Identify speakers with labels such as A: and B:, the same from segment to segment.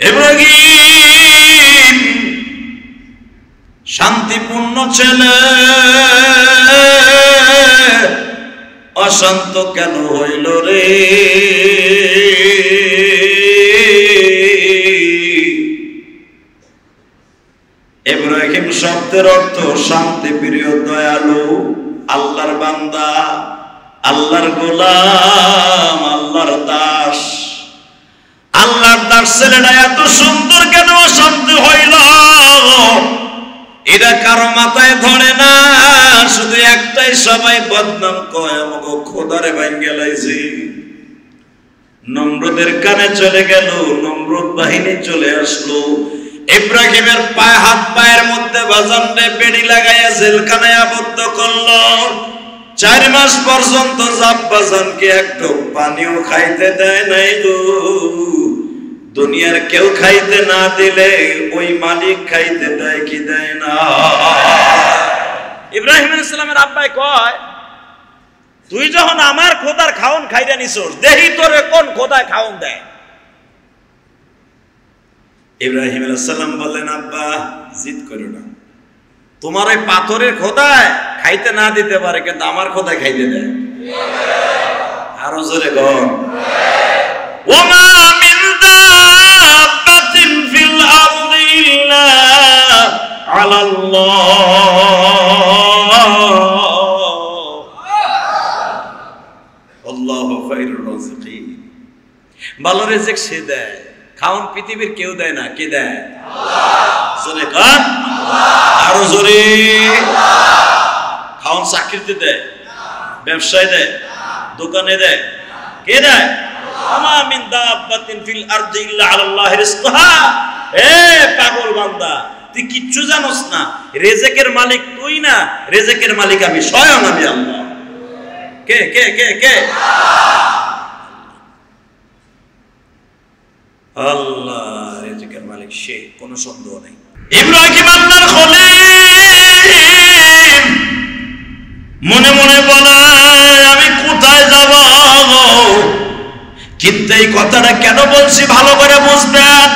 A: ইব্রাহিম, শান্তিপূর্ণ ছেলে, অশান্ত কেন হইল রে? ইব্রাহিম শব্দের অর্থ শান্তি, প্রিয়, দয়ালু, আল্লাহর বান্দা, আল্লাহর গোলাম, আল্লাহর দাস। আল্লাহর দাস ছেলেটা এত সুন্দর কেন অশান্ত হইল? এটা কারও মাথায় ধরে না, শুধু একটাই সবাই বদনাম কয় আমাকে খোদারে ভাঙ্গে লাইছি। নম্রদের কানে চলে গেল, নম্রদ বাহিনী চলে আসলো। ইব্রাহিমের পায়ে হাত, পায়ের মধ্যে বাজানরে বেড়ি লাগাইয়া জেলখানায় আবদ্ধ করল। চার মাস পর্যন্ত জাপ বাজানকে একটু পানিও খাইতে দেয় নাই গো। দুনিয়ার কেউ খাইতে না দিলে ওই মালিক খাইতে দেয় কি দেয় না।
B: ইব্রাহিম ইসলামের আব্বাই কয়, তুই যখন আমার খোদার খাওন খাইরা নিছোস দেহি তোরে কোন খোদায় খাওন দেয়?
A: ইব্রাহিম সালাম বললেন, আব্বা, জিদ করো না।
B: তোমার ওই পাথরের খোদায় খাইতে না দিতে পারে, কিন্তু আমার খোদায় খাইতে দেয়।
A: আরও জোরে গন
B: ওমা মিন ভালো রেজেক সে দেয়। খাওন পৃথিবীর কেউ দেয় না, কে দেয়?
A: জোরে গান আরও জোরে। খাওন চাকরিতে দেয়, ব্যবসায় দেয়, দোকানে দেয়। কে দেয়?
B: পাগল বান্দা, তুই কিচ্ছু জানোস না। রেজেকের মালিক তুই না, রেজেকের মালিক আমি, স্বয়ং আমি আল্লাহ। কে কে কে কে?
A: আল্লাহ, রেজিকের মালিক সে, কোনো সন্দেহ নেই।
B: ইব্রাহিম আল্লাহর খলিল মনে মনে বলে আমি কোথায় যাব? কিন্তু এই কথাটা কেন বলছি ভালো করে বুঝবেন?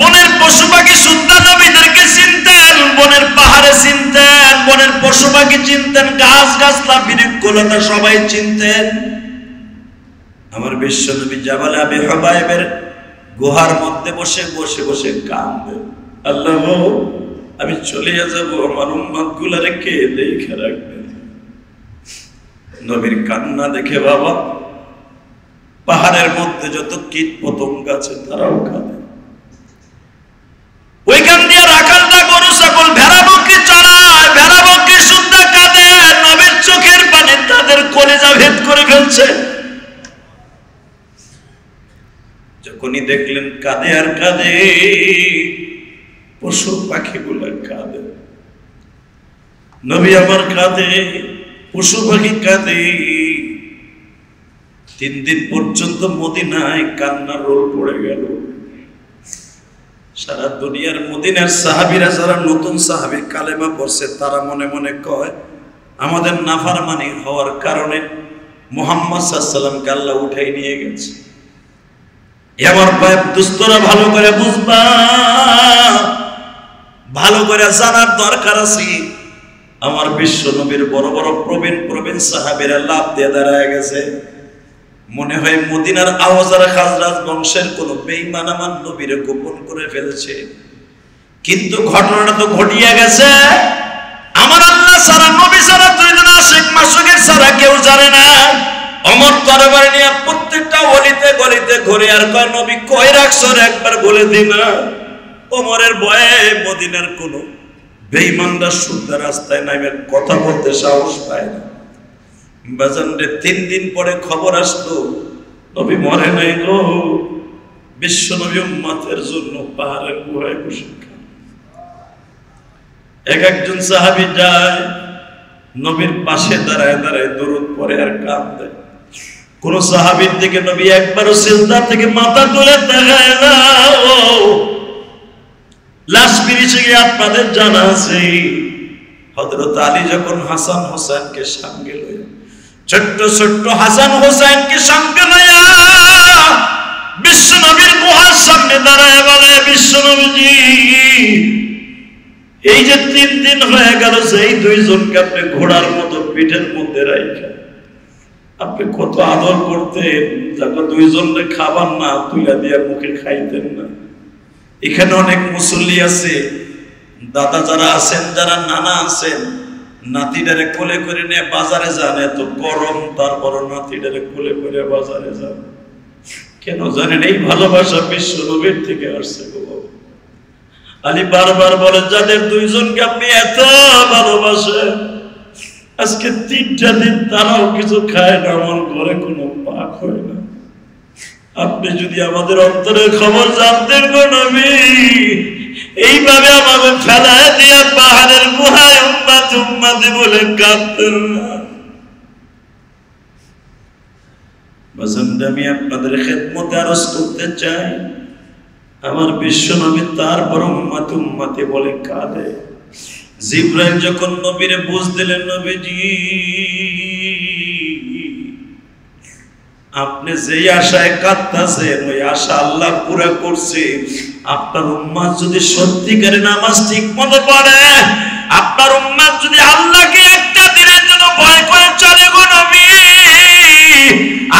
B: বনের পশু পাখি সুন্দর নবীদেরকে চিনতেন, বনের পাহাড়ে চিনতেন, বনের পশু পাখি চিনতেন গাছ গাছলা বিরুক্ষলতা সবাই চিনতেন।
A: আমার বিশ্ব নবী আবি হবাইবের গুহার মধ্যে বসে বসে বসে কাঁদবে আল্লাহ আমি চলে যাব, আমার উম্মাদগুলা রেখে দেখে রাখবেন নবীর কান্না দেখে বাবা, পাহাড়ের মধ্যে যত কীট পতঙ্গ আছে তারাও কাঁদে
B: ওইখান দিয়ে রাখালটা গরু ছাগল ভেড়া বকরি চড়ায় ভেড়া বকরি সুদ্ধা কাঁদে নবীর চোখের পানি তাদের কলেজা ভেদ করে ফেলছে।
A: যখনই দেখলেন কাঁদে আর কাঁদে পশু পাখিগুলো কাঁদে। নবী আমার কাঁদে, পশু পাখি কাঁদে। তিন দিন পর্যন্ত মদিনায় কান্নার রোল পড়ে গেল। সারা দুনিয়ার মদিনার সাহাবিরা যারা নতুন সাহাবি কালেমা পড়ছে, তারা মনে মনে কয়, আমাদের নাফারমানি হওয়ার কারণে মোহাম্মদ সাল্লামকে আল্লাহ উঠাই নিয়ে গেছে। আমার পায়ের দুস্তরা ভালো করে বুঝবা। ভালো করে জানার দরকার আছে। আমার বিশ্ব নবীর বড় বড় প্রবীণ প্রবীণ সাহাবেরা লাভ দিয়ে দাঁড়ায় গেছে। মনে হয় মদিনার আওয়াজার খাজরাজ বংশের কোন বেইমান আমার নবীরে গোপন করে ফেলেছে। কিন্তু ঘটনাটা তো ঘটিয়া গেছে। আমার আল্লাহ সারা নবী সারা দুইজন আশেক মাসুকের সারা কেউ জানে না, অমর তরবার নিয়ে প্রত্যেকটা অলিতে গলিতে ঘুরে আর কয়, নবী কয় রাখছো একবার বলে দি না। ওমরের বয়ে মদিনার কোন বেঈমানরা শুদ্ধ রাস্তায় নামে কথা বলতে সাহস পায় না। বাজানরে তিন দিন পরে খবর আসলো, নবী মরে নাই গো। বিশ্ব নবী উম্মাতের জন্য পাহাড়ের গুহায় বসে এক একজন সাহাবি যায়, নবীর পাশে দাঁড়ায় দাঁড়ায় দরুদ পরে আর কাঁদে। কোন সাহাবীর দিকে নবী একবারও সিজদা থেকে মাথা তুলে দেখায় না। লাশ পিরিচে গিয়ে আপনাদের জানা আছে। হযরত আলী যখন হাসান হোসেনকে সঙ্গে লইয়া, ছোট্ট ছোট্ট হাসান হোসেনকে সঙ্গে লইয়া বিশ্ব নবীর গুহার সামনে দাঁড়ায় বলে, বিশ্বনবীজি, এই যে তিন দিন হয়ে গেল সেই দুইজনকে আপনি ঘোড়ার মতো পিঠের মধ্যে রাখা আপনি কত আদর করতেন, যখন দুইজনে খাবার না তুলে দিয়ে মুখে খাইতেন না। এখানে অনেক মুসল্লি আছে, দাদা যারা আছেন, যারা নানা আছেন, নাতিটারে কোলে করে নিয়ে বাজারে যান, এত গরম তারপর নাতিটারে কোলে করে বাজারে যান। কেন জানেন, এই ভালোবাসা বিশ্ব নবীর থেকে আসছে আলী বারবার বলে, যাদের দুইজনকে আপনি এত ভালোবাসেন, আজকে তিনটা দিন তারাও কিছু খায় না, আমার ঘরে কোনো পাক হয় আপনি যদি আমাদের অন্তরের খবর জানতেন নবী, এইভাবে আমাকে ফেলায় দিয়ে পাহাড়ের গুহায় উম্মাত উম্মাতে বলে কাঁদতেন আমি আপনাদের খেদমতে আরজ করতে চাই। আমার বিশ্ব নবী তারপর উম্মাতে উম্মাতে বলে কাঁদে। জিব্রাইল যখন নবীরে বুঝ দিলেন, নবীজি আপনি যেই আশায় কাঁদতেছেন, ওই আশা আল্লাহ পুরা করছে। আপনার উম্মাদ যদি সত্যিকারে নামাজ ঠিক মতো পড়ে, আপনার উম্মাদ যদি আল্লাহকে একটা দিনের জন্য ভয় করে চলে গো নবী,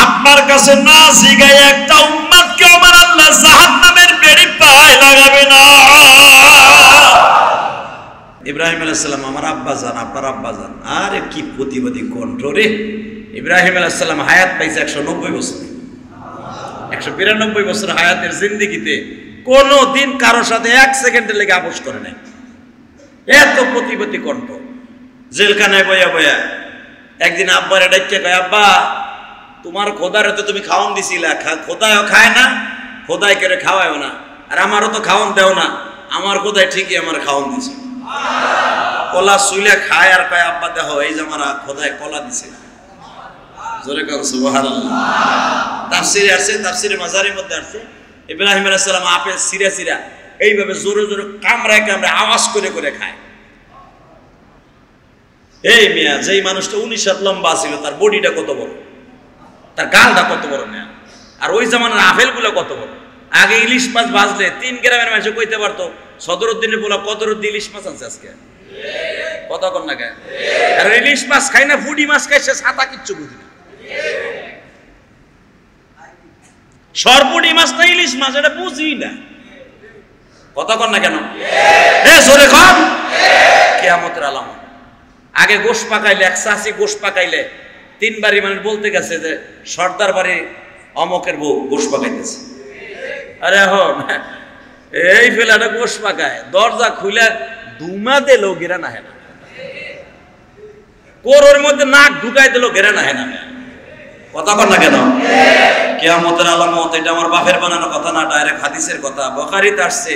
A: আপনার কাছে না শিখাই একটা উম্মাদকে আমার আল্লাহ জাহান্নামের বেড়ি পায় লাগাবে না। ইব্রাহিম আলাইসাল্লাম আমার আব্বা যান আপনার আব্বা যান। আরে কি প্রতিবাদী কণ্ঠ রে। ইব্রাহিম আলাইসাল্লাম হায়াত পাইছে একশো নব্বই বছর। একশো বিরানব্বই বছর হায়াতের জিন্দিগিতে কোনো দিন কারোর সাথে এক সেকেন্ডের লেগে আপোষ করে নাই। এত প্রতিবাদী কণ্ঠ। জেলখানায় বয়া বয়া একদিন আব্বার ডাইকে কয়, আব্বা, তোমার খোদারে তো তুমি খাওয়ান দিছিলা খোদায়ও খায় না খোদাই করে খাওয়ায়ও না, আর আমারও তো খাওয়ান দেও না, আমার খোদায় ঠিকই আমার খাওয়ান দিছে। কলা শুইলে খায় আর কয়, আব্বা দেহ এই যে আমার খোদায় কলা দিছে। জোরে কান, সুবহানাল্লাহ। তাফসিরে আসছে, তাফসিরে মাজারের মধ্যে আসছে। ইব্রাহিম আলাইহিস সালাম আপেল সিরা সিরা এইভাবে জোরে জোরে কামড়ায় কামড়ায় আওয়াজ করে করে খায়। এই মিয়া, যেই মানুষটা উনিশ হাত লম্বা ছিল, তার বডিটা কত বড়? তার গালটা কত বড় মিয়া? আর ওই জামানার আপেলগুলো কত বড়? আগে ইলিশ মাছ ভাজলে তিন গ্রামের মানুষ কইতে পারতো সদরুদ্দিনের বলা কদরুদ্দিন ইলিশ মাছ আছে আজকে। কত কর না আর ইলিশ মাছ খাই না, ফুডি মাছ খাই সে ছাতা কিচ্ছু বুঝি না। সরপুটি মাছ না ইলিশ মাছ, এটা বুঝি না। কথা কর না কেন? এ, জোরে কম কেয়ামতের আলামত। আগে গোশ পাকাইলে, এক চাষি গোশ পাকাইলে, তিনবারই মানে বলতে গেছে যে সর্দার বাড়ি অমকের বউ গোশ পাকাইতেছে। আরে এখন, এই ফেলাটা গোশ পাকায়। দরজা খুলে দুমা দিল গেরা না। হেনা কোরের মধ্যে নাক ঢুকাই দিল গেরা না। হেনা কথা কর না কেন? কেয়ামতের আলামত, এটা আমার বাপের বানানো কথা না ডাইরেক্ট হাদিসের কথা। বখারিতে আসছে,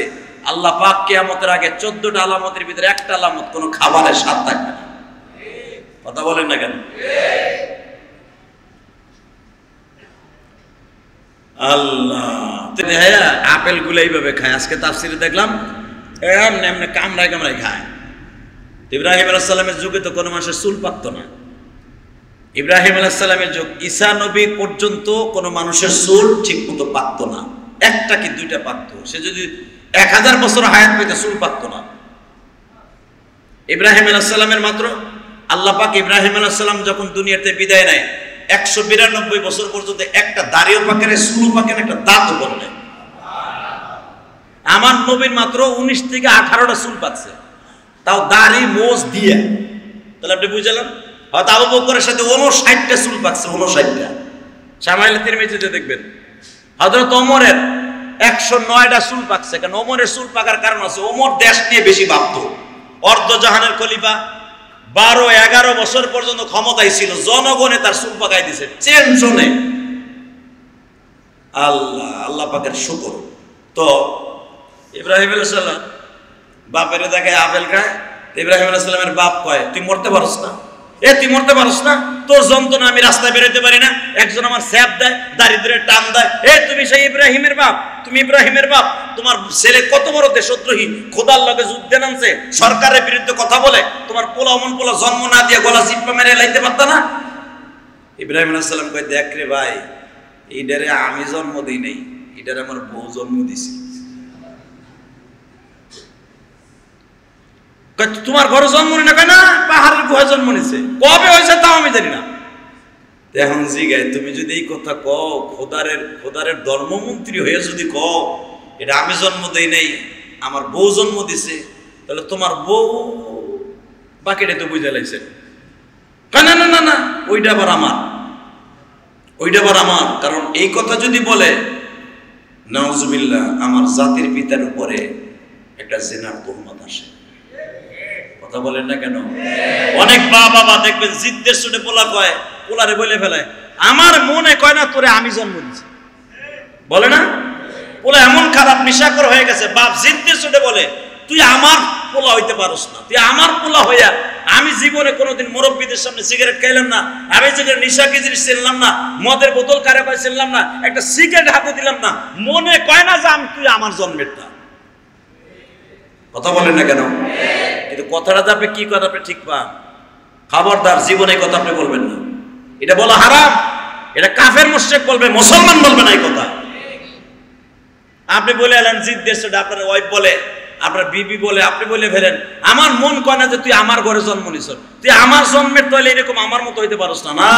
A: আল্লাহ পাক কেয়ামতের আগে চোদ্দটা আলামতের ভিতরে একটা আলামত কোনো খাবারের স্বাদ থাকবে না। কথা বলেন না কেন? আল্লাহ। হ্যাঁ আপেলগুলো এইভাবে খায়। আজকে তাফসিরে দেখলাম, এমনি এমনি কামড়ায় কামড়ায় খায়। ইব্রাহিম আলাহ সাল্লামের যুগে তো কোনো মানুষের চুল পাকতো না। ইব্রাহিম আলাহ সাল্লামের যুগ, ঈসা নবী পর্যন্ত কোনো মানুষের চুল ঠিক মতো পাকত না। একটা কি দুইটা পাকত? সে যদি এক হাজার বছর হায়াত পেতে চুল পাকত না। ইব্রাহিম আলাহ সাল্লামের মাত্র আল্লাহ পাক ইব্রাহিম আলাহ সাল্লাম যখন দুনিয়াতে বিদায় নেয় একশো বিরানব্বই বছর পর্যন্ত একটা দাড়িও পাকেন চুল পাকেন একটা দাঁতও বললেন আমার নবীর মাত্র উনিশ থেকে আঠারোটা চুল পাচ্ছে। তাও দাড়ি, মোজ দিয়ে। তাহলে আপনি বুঝলাম হয়তো আবু বকরের সাথে উনষাটটা চুল পাকছে উনষাটটা সামাইল তিরমিজিতে দেখবেন। হজরত ওমরের একশো নয়টা চুল পাকছে। কারণ ওমরের চুল পাকার কারণ আছে, ওমর দেশ নিয়ে বেশি ভাবত। অর্ধ জাহানের খলিফা বারো, এগারো বছর পর্যন্ত ক্ষমতায় ছিল জনগণে তার চুল পাকাই দিছে চেন টেনশনে। আল্লাহ আল্লাহ পাকের শুকর। তো, ইব্রাহিম আলাইসাল্লাম বাপের দেখে আপেল খায়। ইব্রাহিম আলাইসাল্লামের বাপ কয়, তুই মরতে পারস না। এ, তুই মরতে পারস না। তোর যন্ত্রণা আমি রাস্তায় বেরোতে পারি না। একজন আমার স্যাপ দেয় দারিদ্রের টান দেয়। এ, তুমি সেই ইব্রাহিমের বাপ, তুমি ইব্রাহিমের বাপ। তোমার ছেলে কত বড় দেশদ্রোহী, খোদার লগে যুদ্ধে নামছে, সরকারের বিরুদ্ধে কথা বলে, তোমার পোলা অমন পোলা জন্ম না দিয়ে গলা চিপ্পা মেরে লাইতে পারত না? ইব্রাহিম আলাইসাল্লাম কয়, দেখ রে ভাই এইটারে আমি জন্ম দিই নাই এটারে আমার বউ জন্ম দিছি।
B: তোমার ঘরে জন্ম নি না কয় না? পাহাড়ের গুহায় জন্ম নিছে। কবে হয়েছে তাও আমি জানি না। এখন জিগায় তুমি যদি এই কথা কও খোদারের খোদারের ধর্মমন্ত্রী হয়ে যদি কও এটা আমি জন্ম দেই নাই আমার বউ জন্ম দিছে তাহলে তোমার বউ বাকিটা তো বুঝে লাগছে না না না না ওইটা আবার আমার। ওইটা আবার আমার কারণ এই কথা যদি বলে নওয়াজুবিল্লাহ আমার জাতির পিতার উপরে একটা জেনার তোহমত আসে। কথা বলেন না কেন? অনেক মা বাবা দেখবেন জিদ্দের সুটে পোলা কয়, পোলারে বলে ফেলায় আমার মনে কয় না, তোরে আমি জন্ম দিছি। বলে না? পোলা এমন খারাপ নিশাকর হয়ে গেছে, বাপ জিদ্দের সুটে বলে, তুই আমার পোলা হইতে পারস না। তুই আমার পোলা হইয়া আমি জীবনে কোনোদিন মুরব্বীদের সামনে সিগারেট খাইলাম না আমি যেখানে নিশা কি জিনিস চিনলাম না, মদের বোতল কারে কয় চিনলাম না, একটা সিগারেট হাতে দিলাম না, মনে কয় না যে আমি, তুই আমার জন্মেরটা। কথা বলেন না কেন? কিন্তু কথাটা যে আপনি কি কথা আপনি ঠিক পান? খবরদার জীবনে কথা আপনি বলবেন না। এটা বলা হারাম। এটা কাফের মুশরিক বলবে, মুসলমান বলবে না এই কথা। আপনি বলে এলেন, জিদ দেশটা আপনার ওয়াইফ বলে, আপনার বিবি বলে, আপনি বলে ফেলেন, আমার মন কয় না যে তুই আমার ঘরে জন্ম নিছ। তুই আমার জন্মের তলে এরকম আমার মতো হইতে পারস না না।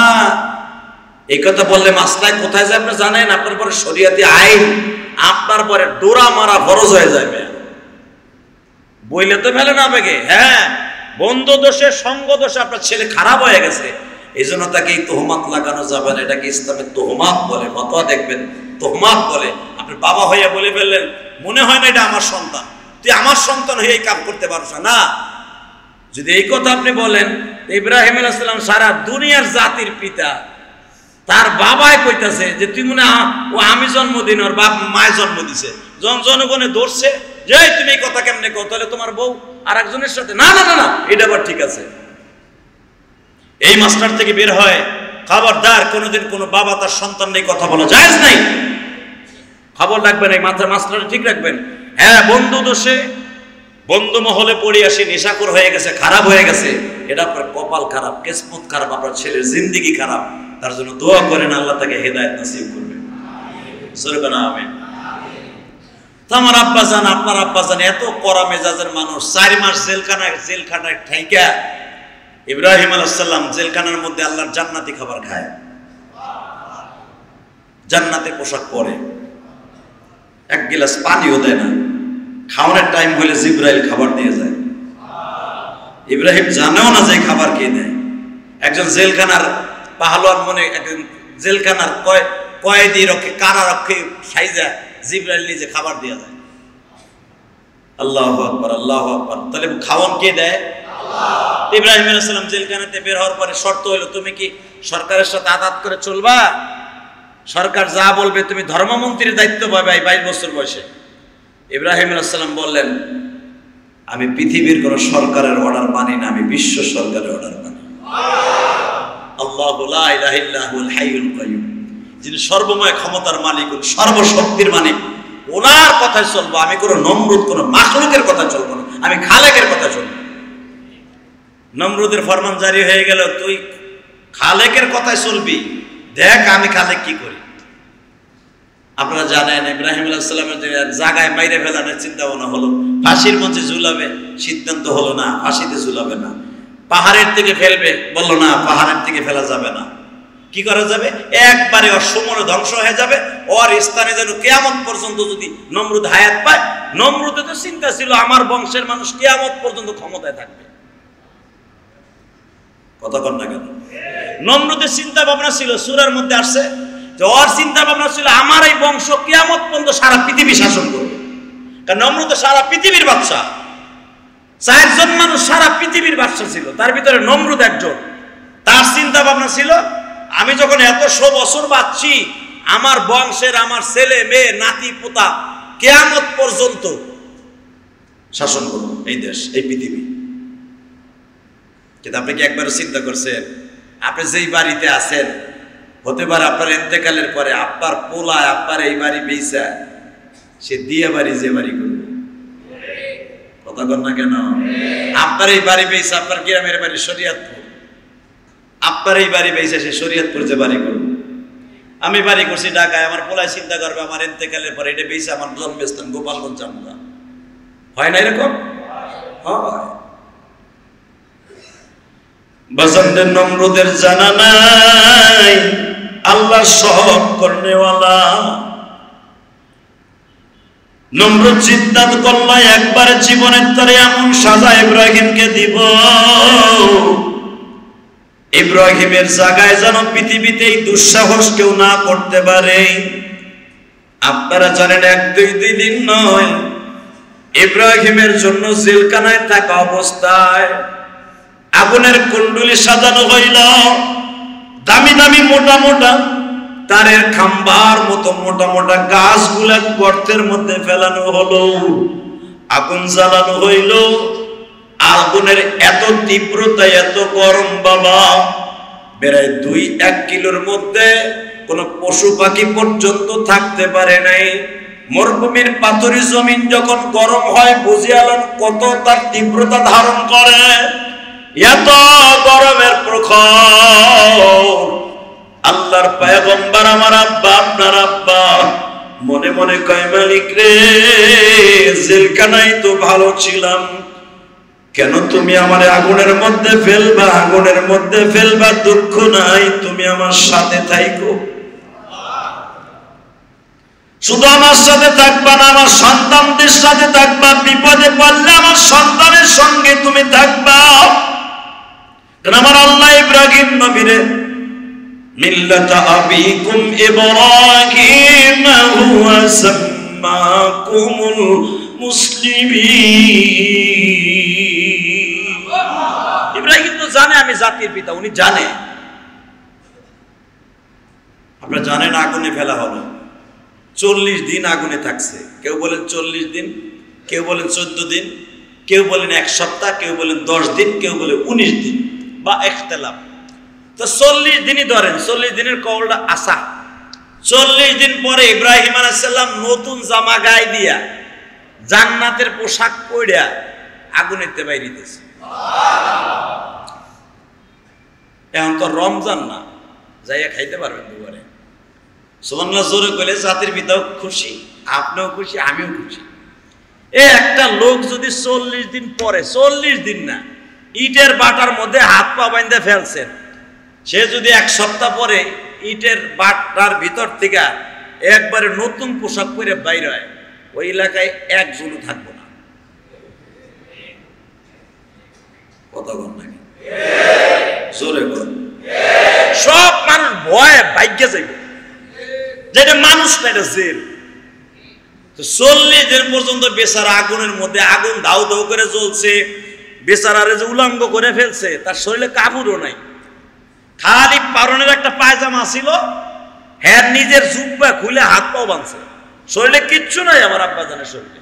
B: এই কথা বললে মাসলায় কোথায় যায় আপনি জানেন? আপনার পরে শরিয়াতি আইন, আপনার পরে ডোরা মারা ফরজ হয়ে যাবে বইলে তো ফেলে না বেগে হ্যাঁ বন্ধু দোষে, সঙ্গ দোষে আপনার ছেলে খারাপ হয়ে গেছে। এই জন্য তাকে এই তোহমাত লাগানো যাবে না। এটাকে ইসলামের তোহমাত বলে, ফতোয়া দেখবেন, তোহমাত বলে। আপনি বাবা হইয়া বলে ফেললেন, মনে হয় না এটা আমার সন্তান। তুই আমার সন্তান হয়ে এই কাম করতে পারছ না। যদি এই কথা আপনি বলেন ইব্রাহিম আলাইসাল্লাম সারা দুনিয়ার জাতির পিতা, তার বাবাই কইতাছে যে, তুই মনে ও আমি জন্ম দিন ওর বাপ মায় জন্ম দিছে। জন জনগণে ধরছে যে তুমি কথা কেমনে কো তাহলে তোমার বউ আর একজনের সাথে না না না না, এটা আবার ঠিক আছে। এই মাস্টার থেকে বের হয়, খবরদার, কোনোদিন কোনো বাবা তার সন্তান নেই কথা বলা যায় নাই। খবর রাখবেন, এই মাথার মাস্টার ঠিক রাখবেন। হ্যাঁ বন্ধু দোষে, বন্ধু মহলে পড়ে আসি নেশাকর হয়ে গেছে, খারাপ হয়ে গেছে। এটা আপনার কপাল খারাপ কেসমত খারাপ, আপনার ছেলের জিন্দিগি খারাপ। তার জন্য দোয়া করেন, আল্লাহ তাকে হেদায়ত নসিব করবে। সরবে না আমেন। আমার আব্বা জান, আপনার আব্বা জান এত কড়া মেজাজের মানুষ, চার মাস জেলখানায় জেলখানায় ঠাইকা ইব্রাহিম আলাইসাল্লাম জেলখানার মধ্যে আল্লাহর জান্নাতি খাবার খায়। জান্নাতে পোশাক পরে। এক গিলাস পানিও দেয় না। খাওয়ানোর টাইম হলে জিব্রাইল খাবার দিয়ে যায়। ইব্রাহিম জানেও না যে খাবার কে দেয়। একজন জেলখানার পাহলোয়ান মনে, একজন জেলখানার কয়, কয়েদি রক্ষে কারা রক্ষে সাইজা জিব্রাইল নিজে খাবার দিয়ে যায় আল্লাহ আকবর আল্লাহ আকবর। তাহলে খাওয়ান কে দেয়? ইব্রাহিম আলাইসালাম জেলখানাতে বের হওয়ার পরে শর্ত হলো তুমি কি সরকারের সাথে আদাত করে চলবা? সরকার যা বলবে, তুমি ধর্মমন্ত্রীর দায়িত্ব পাবে এই বাইশ বছর বয়সে। ইব্রাহিম আলাইসাল্লাম বললেন, আমি পৃথিবীর কোন সরকারের অর্ডার মানি না, আমি বিশ্ব সরকারের অর্ডার মানি। আল্লাহ লা ইলাহা ইল্লাহুল হাইয়ুল কাইয়ুম। যিনি সর্বময় ক্ষমতার মালিক সর্বশক্তির মালিক। ওনার কথায় চলবো, আমি কোনো নমরুদ, কোনো মাখলুকের কথা চলবো না। আমি খালেকের কথা চলবো। নমরুদের ফরমান জারি হয়ে গেল, তুই খালেকের কথায় চলবি। দেখ আমি খালেক কি করি। আপনারা জানেন, ইব্রাহিম আলাইসাল্লামের যে জায়গায় মাইরে ফেলানোর চিন্তা ভাবনা হলো, ফাঁসির মঞ্চে ঝুলাবে, সিদ্ধান্ত হলো না, ফাঁসিতে ঝুলাবে না। পাহাড়ের থেকে ফেলবে, বলল না, পাহাড়ের থেকে ফেলা যাবে না। কি করা যাবে? একবারে ওর ধ্বংস হয়ে যাবে। ওর স্থানে যেন কেয়ামত পর্যন্ত যদি নমরুদ হায়াত পায়, নমরুদে তো চিন্তা ছিল, আমার বংশের মানুষ কেয়ামত পর্যন্ত ক্ষমতায় থাকবে। কর না চিন্তা ভাবনা ছিল, সুরের মধ্যে আসছে যে ওর চিন্তা ভাবনা ছিল, আমার এই বংশ কেয়ামত পর্যন্ত সারা পৃথিবী শাসন করবে। কারণ নমরুদ সারা পৃথিবীর বাচ্চা চারজন মানুষ সারা পৃথিবীর বাচ্চা ছিল। তার ভিতরে নমরুদ একজন। তার চিন্তা ভাবনা ছিল আমি যখন এত শো বছর বাঁচছি আমার বংশের আমার ছেলে মেয়ে নাতি পোতা কেয়ামত পর্যন্ত শাসন করব এই দেশ এই পৃথিবী। কিন্তু আপনি কি একবারও চিন্তা করছেন আপনি যেই বাড়িতে আছেন হতে পারে আপনার এতেকালের পরে আপনার পোলায় আপনার এই বাড়ি বেইসা সে দিয়ে বাড়ি যে বাড়ি করবে? কথা কর না কেন? আপনার এই বাড়ি বেইসা আপনার গ্রামের বাড়ি শরিয়াতপুর। আপনার এই বাড়ি বেইসা সে শরিয়াতপুর যে বাড়ি করবে। আমি বাড়ি করছি ঢাকায়, আমার পোলায় চিন্তা করবে, আমার এতেকালের পরে এটা বেইসা আমার জন্মস্থান গোপালগঞ্জ আমরা হয় না এরকম? হয়।
A: বাজানদের নম্রদের জানা নাই, আল্লাহ সব করনেওয়ালা। নম্র চিন্তাত করল, একবার জীবনের তরে এমন সাজা ইব্রাহিমকে দিব। ইব্রাহিমের জায়গায় যেন পৃথিবীতে এই দুঃসাহস কেউ না করতে পারে। আপনারা জানেন এক, দুই দুই দিন নয়, ইব্রাহিমের জন্য জেলখানায় থাকা অবস্থায় আগুনের কুণ্ডুলি সাজানো হইল। দামি দামি, মোটা মোটা তারের খাম্বার মতো মোটা মোটা গাছগুলা গর্তের মধ্যে ফেলানো হলো। আগুন জ্বালানো হইল। আগুনের এত তীব্রতা, এত গরম বাবা। বেড়ায় দুই, এক কিলোর মধ্যে কোন পশু পাখি পর্যন্ত থাকতে পারে নাই। মরুভূমির পাথরি জমিন যখন গরম হয় বুঝিয়ালেন কত তার তীব্রতা ধারণ করে। এত গরমের প্রখর। আল্লাহর পায়গম্বর আমার আব্বা, আপনার আব্বা। মনে মনে কয়, মালিক রে, জেলখানায় তো ভালো ছিলাম। কেন তুমি আমার আগুনের মধ্যে ফেলবা? আগুনের মধ্যে ফেলবা দুঃখ নাই, তুমি আমার সাথে থাইকো। শুধু আমার সাথে থাকবা না, আমার সন্তানদের সাথে থাকবা। বিপদে পড়লে আমার সন্তানের সঙ্গে তুমি থাকবা। আমার আল্লাহ ইব্রাহিম নবীরে, মিল্লাত মুসলিমিন।
B: ইব্রাহিম তো জানে আমি জাতির পিতা, উনি জানে।
A: আপনারা জানেন আগুনে ফেলা হলো। চল্লিশ দিন আগুনে থাকছে। কেউ বলেন চল্লিশ দিন, কেউ বলেন চোদ্দ দিন, কেউ বলেন এক সপ্তাহ, কেউ বলেন দশ দিন, কেউ বলে উনিশ দিন
B: বা একতলাপ তো চল্লিশ দিনই ধরেন, চল্লিশ দিনের কবলটা আসা চল্লিশ দিন পরে ইব্রাহিম আলাইসাল্লাম নতুন জামা গায়ে দিয়া জান্নাতের পোশাক পইড়া আগুনেতে বাইরিতেছে।
A: এখন তো রমজান না,
B: যাইয়া খাইতে পারবেন দুবারে
A: সুবহানাল্লাহ, জোরে কইলে জাতির পিতাও খুশি, আপনিও খুশি, আমিও খুশি।
B: এ একটা লোক যদি চল্লিশ দিন পরে, চল্লিশ দিন না, ইটের বাটার মধ্যে হাত পা বাইন্ধে ফেলছেন সে যদি এক সপ্তাহ পরে ইটের বাটার ভিতর থেকে একবারে নতুন পোশাক পরে বাইরে হয় ওই এলাকায় একজনও থাকব না।
A: বল
B: সব মানুষ ভয়ে ভাগ্যে যাইবে। যেটা মানুষ না, এটা জেল। চল্লিশ দিন পর্যন্ত বেচারা আগুনের মধ্যে আগুন দাউ দাউ করে জ্বলছে, বেচারারে যে উলঙ্গ করে ফেলছে, তার শরীরে কাপড়ও নাই। খালি পারনের একটা পায়জামা ছিল হ্যাঁ নিজের জুব্বা খুলে হাত পাও বাঁধছে। শরীরে কিচ্ছু নাই আমার আব্বা জানের শরীরে।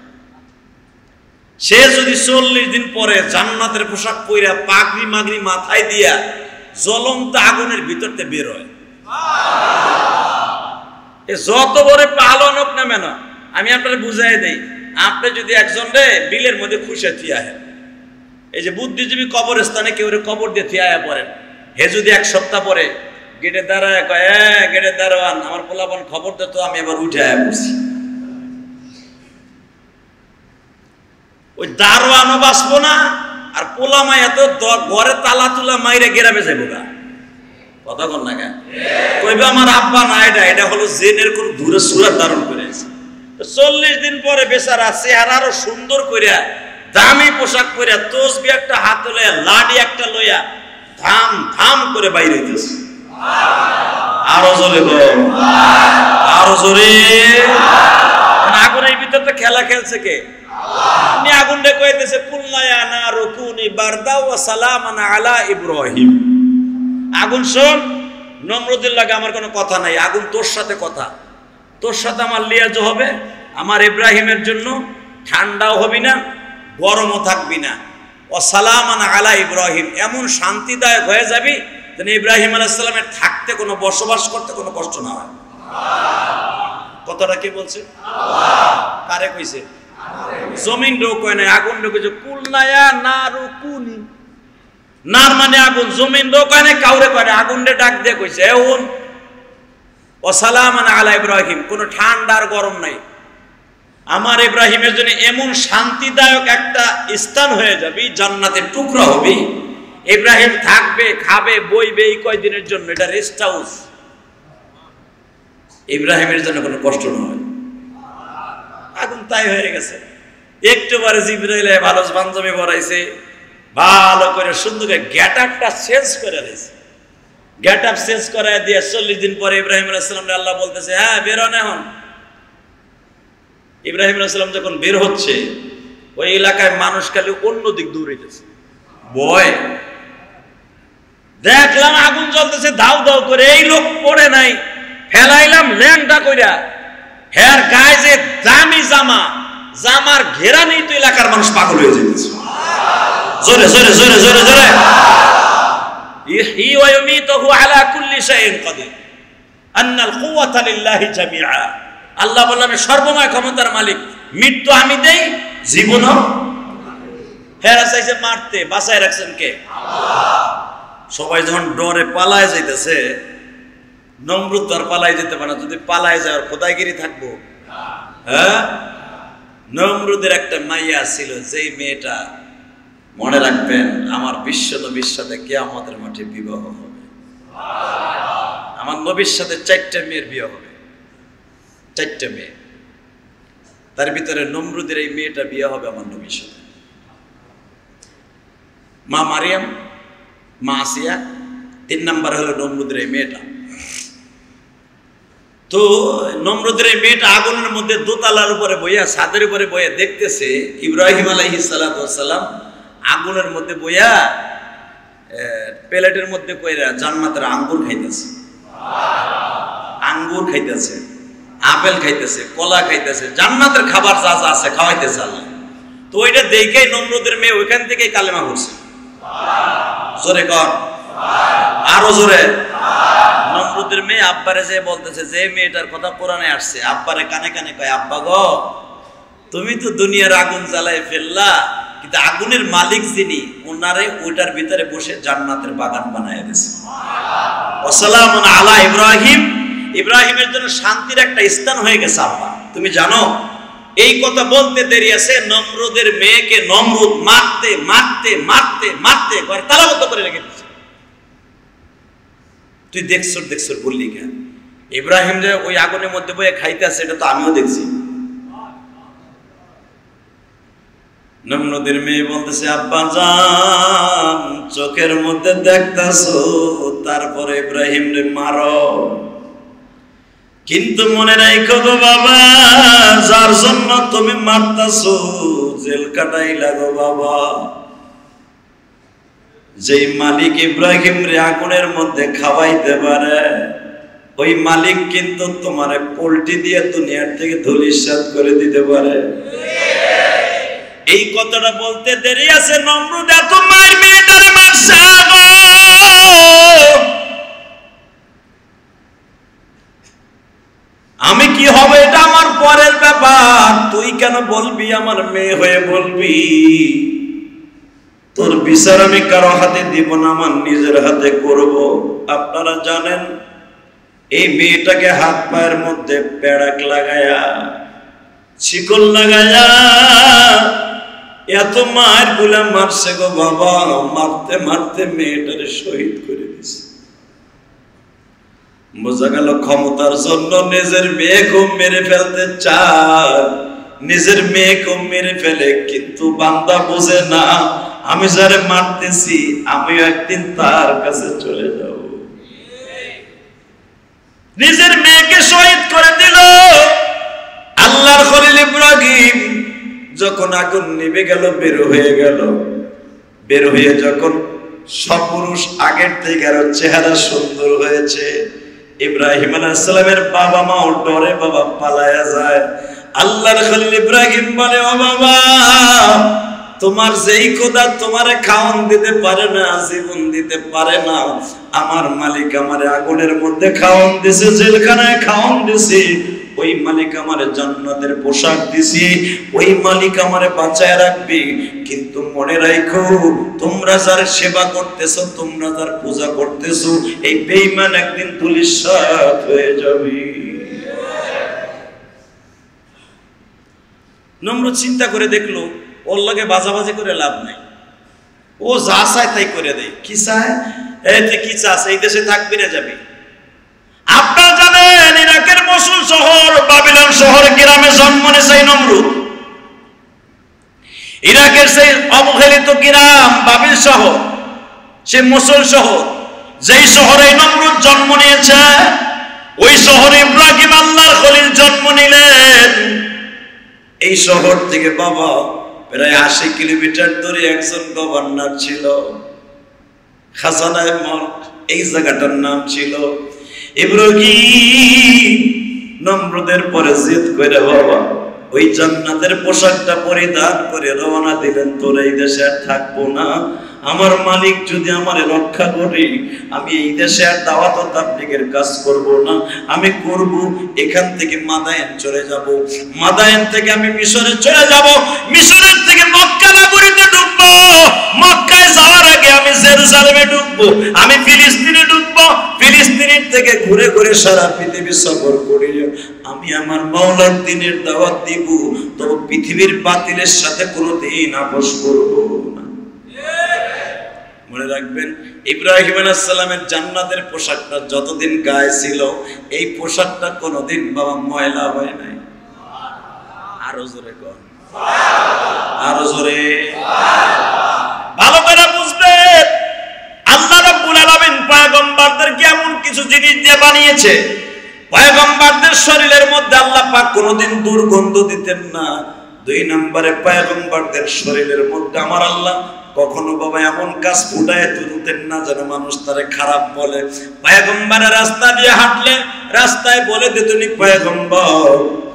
B: সে যদি চল্লিশ দিন পরে জান্নাতের পোশাক পইরা পাগড়ি মাগড়ি মাথায় দিয়া জ্বলন্ত আগুনের ভিতরতে বের এ যত বড় পালন হোক না মেন আমি আপনার বুঝাই দেই, আপনি যদি একজন রে বিলের মধ্যে খুশে থিয়া এই যে বুদ্ধিজীবী কবরস্থানে কেউ কবর দিয়ে থিয়া পড়েন, হে যদি এক সপ্তাহ পরে গেটে দাঁড়ায় কয় গেটে দাঁড়ান, আমার পোলাপন খবর দে তো, আমি এবার উঠে পড়ছি ওই দারোয়ানও বাঁচবো না, আর পোলা মাইয়া তো দ- ঘরে তালা তুলা মাইরে গেরামে যাব কথা না কইবে আমার আব্বা না, এটা এটা হলো জেনের কোন দূরে সুরাত ধারণ করে আছে চল্লিশ দিন পরে বেচারা চেহারা আরও সুন্দর করিয়া দামি পোশাক পরিয়া তসবি একটা হাত লইয়া, লাডি একটা লইয়া, ধাম ধাম করে বাইরে হইতেছে।
A: আরও জোরে
B: আরও জোরে। আগুনের ভিতর খেলা খেলছে কে? আগুন শোন লাগে আমার কোনো কথা নাই। আগুন তোর সাথে কথা। তোর সাথে আমার হবে, আমার ইব্রাহিমের জন্য ঠান্ডাও হবি না, গরমও থাকবি না। ও সালামান আলা ইব্রাহিম, এমন শান্তিদায়ক হয়ে যাবি যেন ইব্রাহিম আলাইসাল্লামের থাকতে কোনো বসবাস করতে কোনো কষ্ট না হয়। কথাটা কে বলছে? কারে কইছে? জমিন রো কয় নাই, আগুন রো কইছে কুলনায়া না রুকুনি নার মানে আগুন, জমিন রো কয় নাই, কাউরে কয় আগুন রে ডাক দিয়ে কইছে, এ উন ও সালামান আলা ইব্রাহিম, কোনো ঠান্ডা আর গরম নাই। আমার ইব্রাহিমের জন্য এমন শান্তিদায়ক একটা স্থান হয়ে যাবে, জান্নাতের টুকরা হবে। ইব্রাহিম থাকবে, খাবে, বইবে এই কয়দিনের জন্য? এটা রেস্ট হাউস
A: ইব্রাহিমের জন্য কোনো কষ্ট নয়।
B: এখন তাই হয়ে গেছে। একটু পরে জিব্রাইল ভালো পাঞ্জাবি পরাইছে ভালো করে সুন্দর করে গেট আপটা চেঞ্জ করে দিয়েছে। গেট আপ চেঞ্জ করে দিয়ে চল্লিশ দিন পরে ইব্রাহিম আলাইসালাম আল্লাহ বলতেছে হ্যাঁ বেরোন এখন। ইব্রাহিম আলাইসালাম যখন বের হচ্ছে, ওই এলাকায় মানুষ খালি অন্য দিক দৌড়াইতেছে।
A: বয়
B: দেখলাম আগুন জ্বলতেছে দাও দাও করে, এই লোক পড়ে নাই। ফেলাইলাম ল্যাংটা কইরা। হের গায়ে যে দামি জামা, জামার ঘেরা নেই তো এলাকার মানুষ পাগল হয়ে যেতেছে
A: জোরে জোরে জোরে জোরে জোরে।
B: ইহি ওয়া আলা আল্লাহ সর্বময় ক্ষমতার মালিক। আমি দেই হেরা চাইছে মারতে, বাঁচায় রাখছেন কে?
A: সবাই যখন ডরে পালায় যাইতেছে নমরুদ আর পালায় যেতে পারে না, যদি পালায় যায় আর খোদাইগিরি থাকব। হ্যাঁ? নমরুদের একটা মাইয়া ছিল, যেই মেয়েটা মনে রাখবেন, আমার বিশ্ব নবীর সাথে কে আমাদের মাঠে বিবাহ হবে। আমার নবীর সাথে চারটে মেয়ের বিয়ে হবে। চারটে মেয়ে। তার ভিতরে নমরুদের এই মেয়েটা বিয়ে হবে আমার নবীর সাথে। মা মারিয়াম মা আসিয়া তিন নাম্বার হলো নমরুদের এই মেয়েটা তো নমরুদের এই মেয়েটা আগুনের মধ্যে দোতলার উপরে বইয়া ছাদের উপরে বইয়া দেখতেছে ইব্রাহিম আলাইহি সালাম আগুনের মধ্যে বইয়া প্লেটের মধ্যে কইরা জান্নাতের আঙ্গুর খাইতেছে আঙ্গুর খাইতেছে আপেল খাইতেছে কলা খাইতেছে জান্নাতের খাবার যা যা আছে খাওয়াইতেছে আল্লাহ তো ওইটা দেখেই নমরুদের মেয়ে ওইখান থেকেই কালেমা করছে জোরে কর। আরও জোরে। নমরুদের মেয়ে আব্বারে যে বলতেছে, যে মেয়েটার কথা কোরআনে আসছে, আব্বারে কানে কানে কয়, আব্বা গো, তুমি তো দুনিয়ার আগুন জ্বালায় ফেললা, কিন্তু আগুনের মালিক যিনি ওনারে ওইটার ভিতরে বসে জান্নাতের বাগান বানায় দিয়েছে ওসালাম আলা ইব্রাহিম। ইব্রাহিমের জন্য শান্তির একটা স্থান হয়ে গেছে, আব্বা। তুমি জানো এই কথা বলতে দেরি আছে, নমরুদের মেয়েকে নমরুদ মারতে মারতে মারতে মারতে তালাবদ্ধ করে রেখে দিচ্ছে তুই দেখছর দেখছর বললি কেন? ইব্রাহিম যে ওই আগুনের মধ্যে বয়ে খাইতে আছে, এটা তো আমিও দেখছি। নমরুদের মেয়ে বলতেছে, আব্বা জান চোখের মধ্যে দেখতাছো, তারপরে ইব্রাহিম রে মারো। কিন্তু মনে রাখো গো বাবা, যার জন্য তুমি মারতাছো, জেল কাটাই লাগো বাবা। যেই মালিক ইব্রাহিম রে আগুনের মধ্যে খাওয়াইতে পারে, ওই মালিক কিন্তু তোমার পোল্ট্রি দিয়ে দুনিয়ার থেকে ধুলিসাত করে দিতে পারে। এই কথাটা বলতে দেরি আছে, নমরুদ এত মায়ের মেয়েটারে মারছে আমি কি হবে এটা আমার পরের ব্যাপার। তুই কেন বলবি আমার মেয়ে হয়ে বলবি? তোর বিচার আমি কারও হাতে দিব না, আমার নিজের হাতে করব। আপনারা জানেন, এই মেয়েটাকে হাত পায়ের মধ্যে পেড়াক লাগায়া, শিকল লাগায়া, এত মায়েরগুলা মারছে গো বাবা, মারতে মারতে মেয়েটারে শহীদ করে দিছে। বোঝা গেল ক্ষমতার জন্য নিজের মেয়ে মেয়েকেও মেরে ফেলতে চায়। নিজের মেয়ে মেয়েকেও মেরে ফেলে কিন্তু বান্দা বোঝে না, আমি যারে মারতেছি, আমিও একদিন তার কাছে চলে যাব। নিজের মেয়েকে শহীদ করে দিল। আল্লাহর খলিল ইব্রাহিম যখন আগুন নিভে গেল, বের হয়ে গেল। বের হয়ে যখন সপুরুষ আগের থেকে আরও চেহারা সুন্দর হয়েছে ইব্রাহিম আলাইসালামের বাবা মাও ডরে বাবা পালায়া যায়। আল্লাহর খলিল ইব্রাহিম বলে, ও বাবা, তোমার যেই খোদা তোমারে খাওয়ান দিতে পারে না, জীবন দিতে পারে না, আমার মালিক আমার আগুনের মধ্যে খাওয়ান দিছে, জেলখানায় খাওয়ান দিছে ওই মালিক আমারে জান্নাতের পোশাক দিছি, ওই মালিক আমারে বাঁচায় রাখবে। কিন্তু মনে রাখো তোমরা যার সেবা করতেছো, তোমরা যার পূজা করতেছো, এই বেঈমান একদিন ধুলিসাৎ হয়ে যাবে। নম্র চিন্তা করে দেখল, ওর লগে বাজাবাজি করে লাভ নাই।
B: ও যা চায় তাই করে দেয়।
A: কি চায়?
B: এই তুই কি চাস? এই দেশে থাকবি না যাবি। আপনারা জানেন, ইরাকের মসুল শহর, বাবিলন শহর, গ্রামে জন্ম নিয়েছে নমরুদ। ইরাকের সেই অবহেলিত গ্রাম, বাবিল শহর সে মসুল শহর, যেই শহরে নমরুদ জন্ম নিয়েছে, ওই শহরে ইব্রাহিম আল্লাহর খলিল জন্ম নিলেন।
A: এই শহর থেকে বাবা, প্রায় আশি কিলোমিটার দূরে একজন গভর্নর ছিল। খাজানায় মঠ, এই জায়গাটার নাম ছিল ইব্রাহিম নম্রদের পরে জিদ করে বাবা, ওই জান্নাতের পোশাকটা পরিধান করে রওনা দিলেন, তোর এই দেশে আর থাকব না। আমার মালিক যদি আমার রক্ষা করে, আমি এই দেশে আর দাওয়াত তাবলীগের কাজ করব না। আমি করব, এখান থেকে মাদায়েন চলে যাব। মাদায়েন থেকে আমি মিশরে চলে যাব। মিশরের থেকে মক্কা নগরীতে ঢুকবো মক্কায় যাওয়ার আগে আমি জেরুজালেমে ঢুকবো আমি ফিলিস্তিনে ঢুকবো ফিলিস্তিনের থেকে ঘুরে ঘুরে সারা পৃথিবী সফর করি। আমি আমার মাওলার দিনের দাওয়াত দিব। তবে পৃথিবীর বাতিলের সাথে কোনোদিন আপোষ করব না। মনে রাখবেন, ইব্রাহিম আলাইসাল্লামের জান্নাতের পোশাকটা যতদিন গায়ে ছিল, এই পোশাকটা কোনোদিন বাবা ময়লা হয় নাই। আরও জোরে আরও জোরে।
B: ভালো করে বুঝবেন, আল্লাহ আলামিন এমন কিছু জিনিস দিয়ে বানিয়েছে। পয়গম্বরদের শরীরের মধ্যে আল্লাহ পাক কোনোদিন দুর্গন্ধ দিতেন না। দুই নম্বরে পয়গম্বরদের শরীরের মধ্যে, আমার আল্লাহ, কখনো বাবা এমন কাজ ফুটায় তুলতেন না যেন মানুষ তারে খারাপ বলে। পয়গম্বরের রাস্তা দিয়ে হাঁটলে রাস্তায় বলে দিত উনি পয়গম্বর,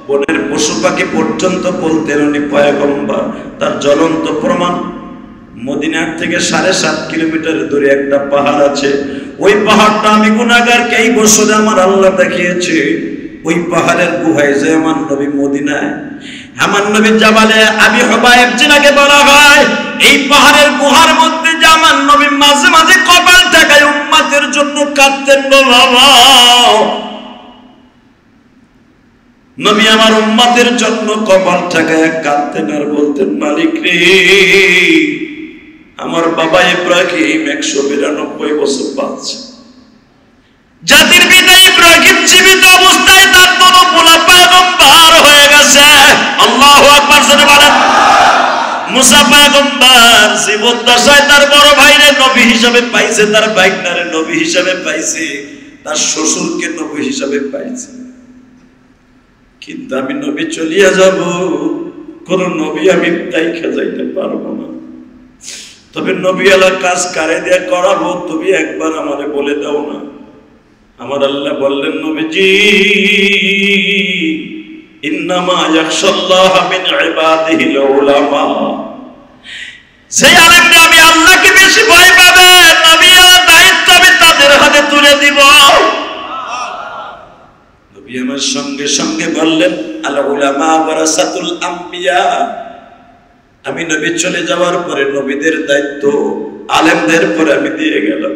B: বনের পশু পাখি পর্যন্ত বলতেন উনি পয়গম্বর, তার জ্বলন্ত প্রমাণ মদিনার থেকে সাড়ে সাত কিলোমিটার দূরে একটা পাহাড় আছে। ওই পাহাড়টা আমি গুনাগারকে এই বছরে আমার আল্লাহ দেখিয়েছে। ওই পাহাড়ের গুহায় আমার নবী মদিনায় আমার নবী হবায়েব জিনাকে বলা হয়, এই পাহাড়ের গুহার মধ্যে নবী মাঝে মাঝে কপাল টাকায় উম্মাতের জন্য কাঁদতেন নবী আমার জন্য কপাল টাকায় কাঁদতেন আর বলতেন, মালিক রে, আমার বাবা ইব্রাহিম একশো বিরানব্বই বছর বাঁচছে। জাতির পিতা ইব্রাহিম জীবিত অবস্থায় তার কোন হয়ে গেছে। আল্লাহু জোরে বলেন। মুসা পয়গম্বর, জীবদ্দশায় তার বড় ভাইরে নবী হিসাবে পাইছে, তার বাইকনারে নবী হিসাবে পাইছে, তার শ্বশুরকে নবী হিসাবে পাইছে। কিন্তু আমি নবী চলিয়া যাব, কোন নবী আমি তাইখা যাইতে পারব না। তবে নবী আলা কাজ কারে দিয়ে করাবো, তুমি একবার আমারে বলে দাও না। আমার আল্লাহ বললেন, নবীজি, ইন্নামা ইয়াখশাল্লাহ মিন ইবাদিহিল উলামা সেই আলেমরা আমি আল্লাহকে বেশি ভয় পাবে নবী দায়িত্ব আমি তাদের হাতে তুলে দিব। নবী আমার সঙ্গে সঙ্গে বললেন আল উলামা ওয়ারাসাতুল আম্বিয়া। আমি নবী চলে যাওয়ার পরে নবীদের দায়িত্ব, আলেমদের পরে আমি দিয়ে গেলাম।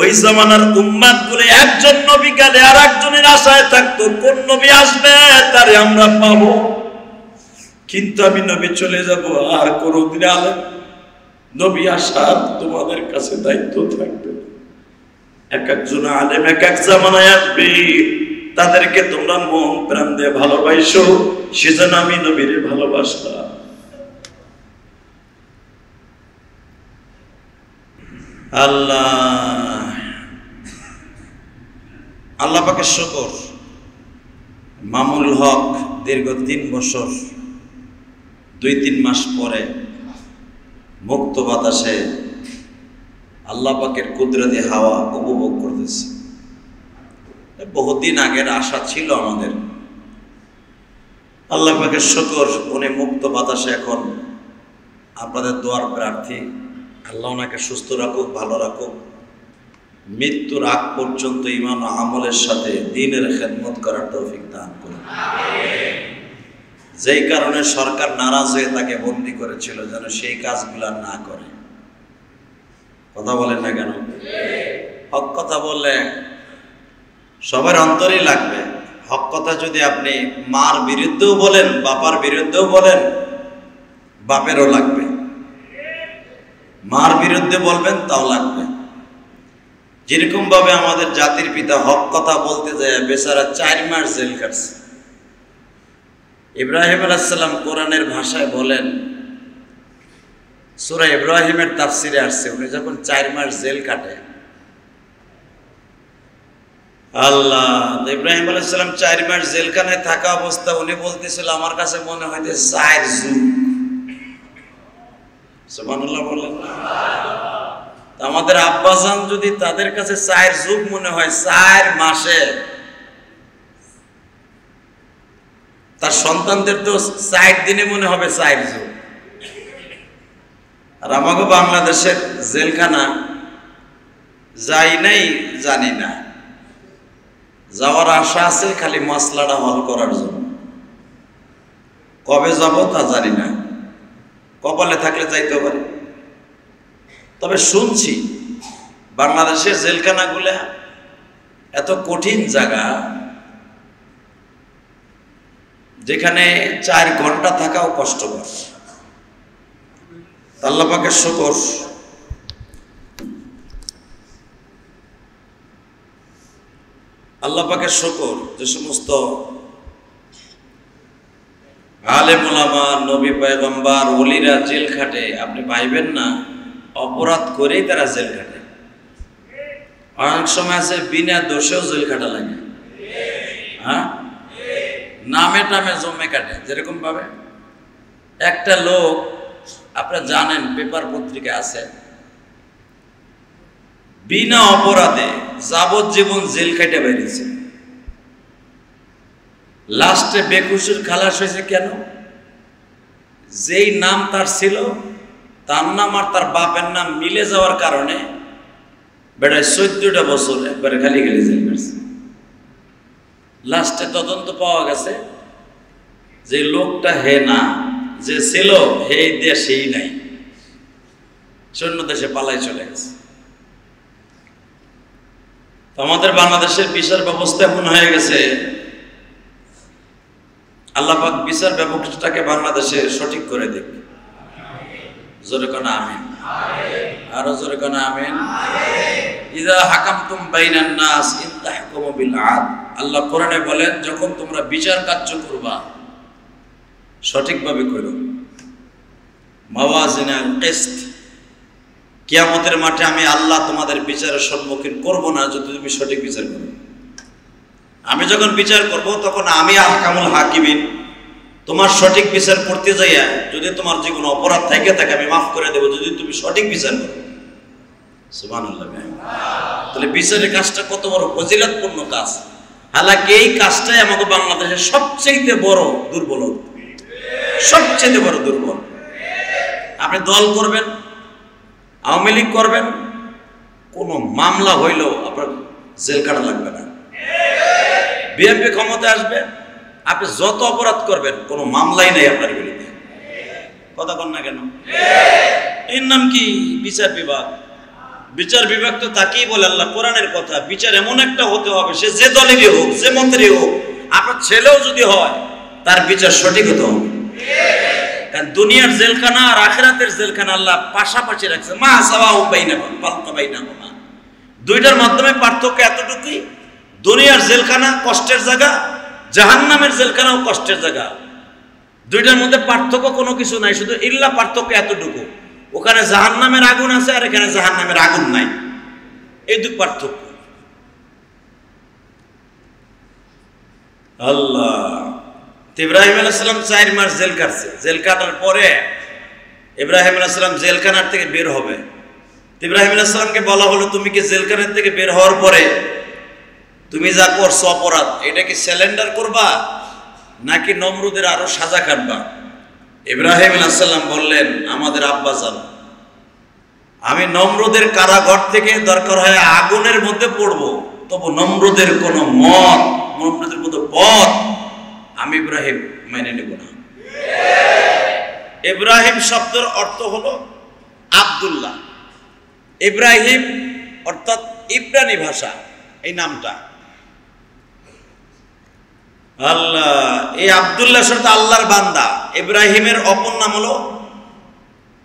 B: ওই জামানার উম্মাদগুলো একজন নবী গেলে আর একজনের আশায় থাকতো, কোন নবী আসবে তারে আমরা পাবো কিন্তু আমি নবী চলে যাব, আর কোনদিন আলেম নবী আসার তোমাদের কাছে দায়িত্ব থাকবে। এক একজন আলেম এক এক জামানায় আসবে, তাদেরকে তোমরা মন প্রাণ দিয়ে ভালোবাসো, সেজন্য আমি নবীরে ভালোবাসলাম আল্লাহ। আল্লাহ পাকে শকর। মামুল হক দীর্ঘ তিন বছর, দুই তিন মাস পরে মুক্ত বাতাসে আল্লাহ পাকের কুদরতি হাওয়া উপভোগ করতেছে। বহুদিন আগের আশা ছিল আমাদের। আল্লাহ পাকের শকর, উনি মুক্ত বাতাসে এখন আপনাদের দোয়ার প্রার্থী। আল্লাহ ওনাকে সুস্থ রাখুক, ভালো রাখুক।
A: মৃত্যুর আগ পর্যন্ত ইমান আমলের সাথে দিনের খেদমত করার তৌফিক দান করুন। যেই কারণে সরকার নারাজ হয়ে তাকে বন্দি করেছিল যেন সেই কাজগুলো না করে। কথা বলেন না কেন? হক কথা বললে সবার অন্তরেই লাগবে। হক কথা যদি আপনি মার বিরুদ্ধেও বলেন, বাপার বিরুদ্ধেও বলেন, বাপেরও লাগবে। মার বিরুদ্ধে বলবেন, তাও লাগবে। যেরকম ভাবে আমাদের জাতির পিতা হক কথা বলতে যায়, বেচারা চার মাস জেল কাটছে ইব্রাহিম আলাইসাল্লাম কোরআনের ভাষায় বলেন, সুরা ইব্রাহিমের তাফসিরে আসছে, উনি যখন চার মাস জেল কাটে। আল্লাহ ইব্রাহিম আলাইসাল্লাম চার মাস জেলখানায় থাকা অবস্থা, উনি বলতেছিল, আমার কাছে মনে হইতে চার যুগ আমাদের আব্বাজান যদি তাদের কাছে চার যুগ মনে হয়, চার মাসে তার সন্তানদের তো চার দিনে মনে হবে চার যুগ। আর আমাকে বাংলাদেশের জেলখানা যাই নাই, জানি না। যাওয়ার আশা আছে, খালি মশলাটা হল করার জন্য। কবে যাব তা জানি না। কপালে থাকলে যাইতে পারে। তবে শুনছি, বাংলাদেশের জেলখানাগুলা এত কঠিন জায়গা, যেখানে চার ঘণ্টা থাকাও কষ্টকর। আল্লাপাকে শকর। আল্লাপাকে শকর যে সমস্ত পয়গম্বার, ওলিরা জেল খাটে। আপনি পাইবেন না, অপরাধ করেই তারা জেল খাটে। সময় আছে, বিনা দোষেও খাটা লাগে। হ্যাঁ? নামে জমে কাটে, যেরকম ভাবে। একটা লোক আপনারা জানেন, পেপার পত্রিকা আছে। বিনা অপরাধে যাবজ্জীবন জেল কেটে বেরিয়েছে। লাস্টে বেকুশের খালাস হয়েছে কেন? যেই নাম তার ছিল, তার নাম আর তার বাপের নাম মিলে যাওয়ার কারণে বেটায় চোদ্দটা বছর একবারে খালি খালি জেল লাস্টে তদন্ত পাওয়া গেছে যে লোকটা হে না, যে ছিল হে দেশেই নাই, সৈন্য দেশে পালাই চলে গেছে। আমাদের বাংলাদেশের বিচার ব্যবস্থা এমন হয়ে গেছে আল্লাপাক বিচার ব্যবস্থাটাকে বাংলাদেশে সঠিক করে দিক। জোরে কোনা আমিন। আরও জোরে কোনা আমিন। ইদা হাকামতুম বাইনান নাস ইন বিল আদ। আল্লাহ কোরআনে বলেন, যখন তোমরা বিচার কার্য করবা, সঠিকভাবে করো। মাওয়াজিনাল কিসত। কিয়ামতের মাঠে আমি আল্লাহ তোমাদের বিচারের সম্মুখীন করব না যদি তুমি সঠিক বিচার করো। আমি যখন বিচার করব, তখন আমি আহকামুল হাকিমিন, তোমার সঠিক বিচার করতে যাইয়া, যদি তোমার যে কোনো অপরাধ থাকে তাকে আমি মাফ করে দেবো, যদি তুমি সঠিক বিচার করো। তাহলে বিচারের কাজটা কত বড় ফজিলতপূর্ণ কাজ। হালাকি এই কাজটাই আমাকে বাংলাদেশের সবচেয়ে বড় দুর্বল সবচেয়ে বড় দুর্বল। আপনি দল করবেন, আওয়ামী লীগ করবেন, কোনো মামলা হইলেও আপনার জেল কাটা লাগবে না। বিএনপি ক্ষমতা আসবে, আপনি যত অপরাধ করবেন, কোনো মামলাই নেই আপনার বিরুদ্ধে। কথা কন না কেন? এর নাম কি? বিচার বিভাগ। বিচার বিভাগ তো তাকেই বলে আল্লাহ, কোরআনের কথা। বিচার এমন একটা হতে হবে, সে যে দলেরই হোক, যে মন্ত্রী হোক, আপনার ছেলেও যদি হয়, তার বিচার সঠিক হতে হবে। কারণ দুনিয়ার জেলখানা আর আখেরাতের জেলখানা আল্লাহ পাশাপাশি রাখছে। মা সাবা ও বাইনা পাল্টা বাইনা মা দুইটার মাধ্যমে পার্থক্য এতটুকুই দুনিয়ার জেলখানা কষ্টের জায়গা, জাহান্নামের জেলখানাও কষ্টের জায়গা। দুইটার মধ্যে পার্থক্য কোনো কিছু নাই, শুধু ইল্লা পার্থক্য এতটুকু। ওখানে জাহান্নামের আগুন আছে আর এখানে জাহান্নামের আগুন নাই। এই দু পার্থক্য। আল্লাহ। ইব্রাহিম আলাইসালাম চার মাস জেল কাটছে। জেল কাটার পরে ইব্রাহিম আলাইসালাম জেলখানার থেকে বের হবে। ইব্রাহিম আলাইসালামকে বলা হলো, তুমি কি জেলখানার থেকে বের হওয়ার পরে তুমি যা করছ অপরাধ, এটা কি স্যালেন্ডার করবা নাকি নমরুদের আরও সাজা কাটবা? ইব্রাহিম আলাইসাল্লাম বললেন, আমাদের আব্বা যান। আমি নম্রদের কারাঘর থেকে দরকার হয় আগুনের মধ্যে পড়ব। তবু নম্রদের কোন মত, নম্রদের মতো পথ আমি ইব্রাহিম মেনে নেব না।
B: ইব্রাহিম শব্দের অর্থ হলো আব্দুল্লাহ। ইব্রাহিম অর্থাৎ ইব্রানি ভাষা, এই নামটা।
A: আল্লাহ,
B: এই আব্দুল্লাহ শব্দ আল্লাহর বান্দা। ইব্রাহিমের অপর নাম হলো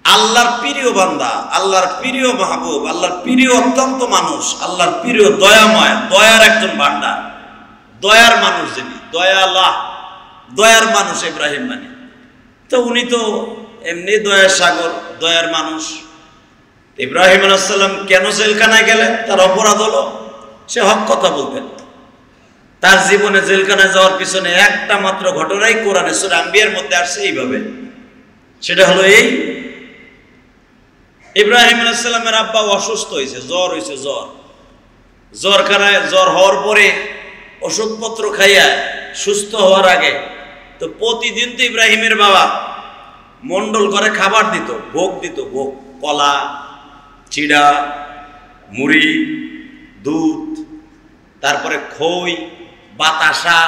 B: আল্লাহর প্রিয় বান্দা, আল্লাহর প্রিয় মাহবুব, আল্লাহর প্রিয় অত্যন্ত মানুষ, আল্লাহর প্রিয় দয়াময়, দয়ার একজন ভান্ডার দয়ার মানুষ যিনি, দয়ালা, দয়ার মানুষ ইব্রাহিম মানে। তো উনি তো এমনি দয়ার সাগর, দয়ার মানুষ। ইব্রাহিম আলাইসাল্লাম কেন জেলখানায় গেলেন? তার অপরাধ হলো, সে হক কথা বলতেন তার জীবনে জেলখানায় যাওয়ার পিছনে একটা মাত্র ঘটনাই কোরআনে সুরা আম্বিয়ার মধ্যে আসছে এইভাবে। সেটা হলো এই, ইব্রাহিম আলাইসাল্লামের আব্বা অসুস্থ হয়েছে, জ্বর হয়েছে, জ্বর। জ্বর খানায় জ্বর হওয়ার পরে ওষুধপত্র খাইয়া সুস্থ হওয়ার আগে তো প্রতিদিন তো ইব্রাহিমের বাবা মন্ডল করে খাবার দিত, ভোগ দিত, ভোগ, কলা, চিড়া, মুড়ি, দুধ, তারপরে খই বাতাসা,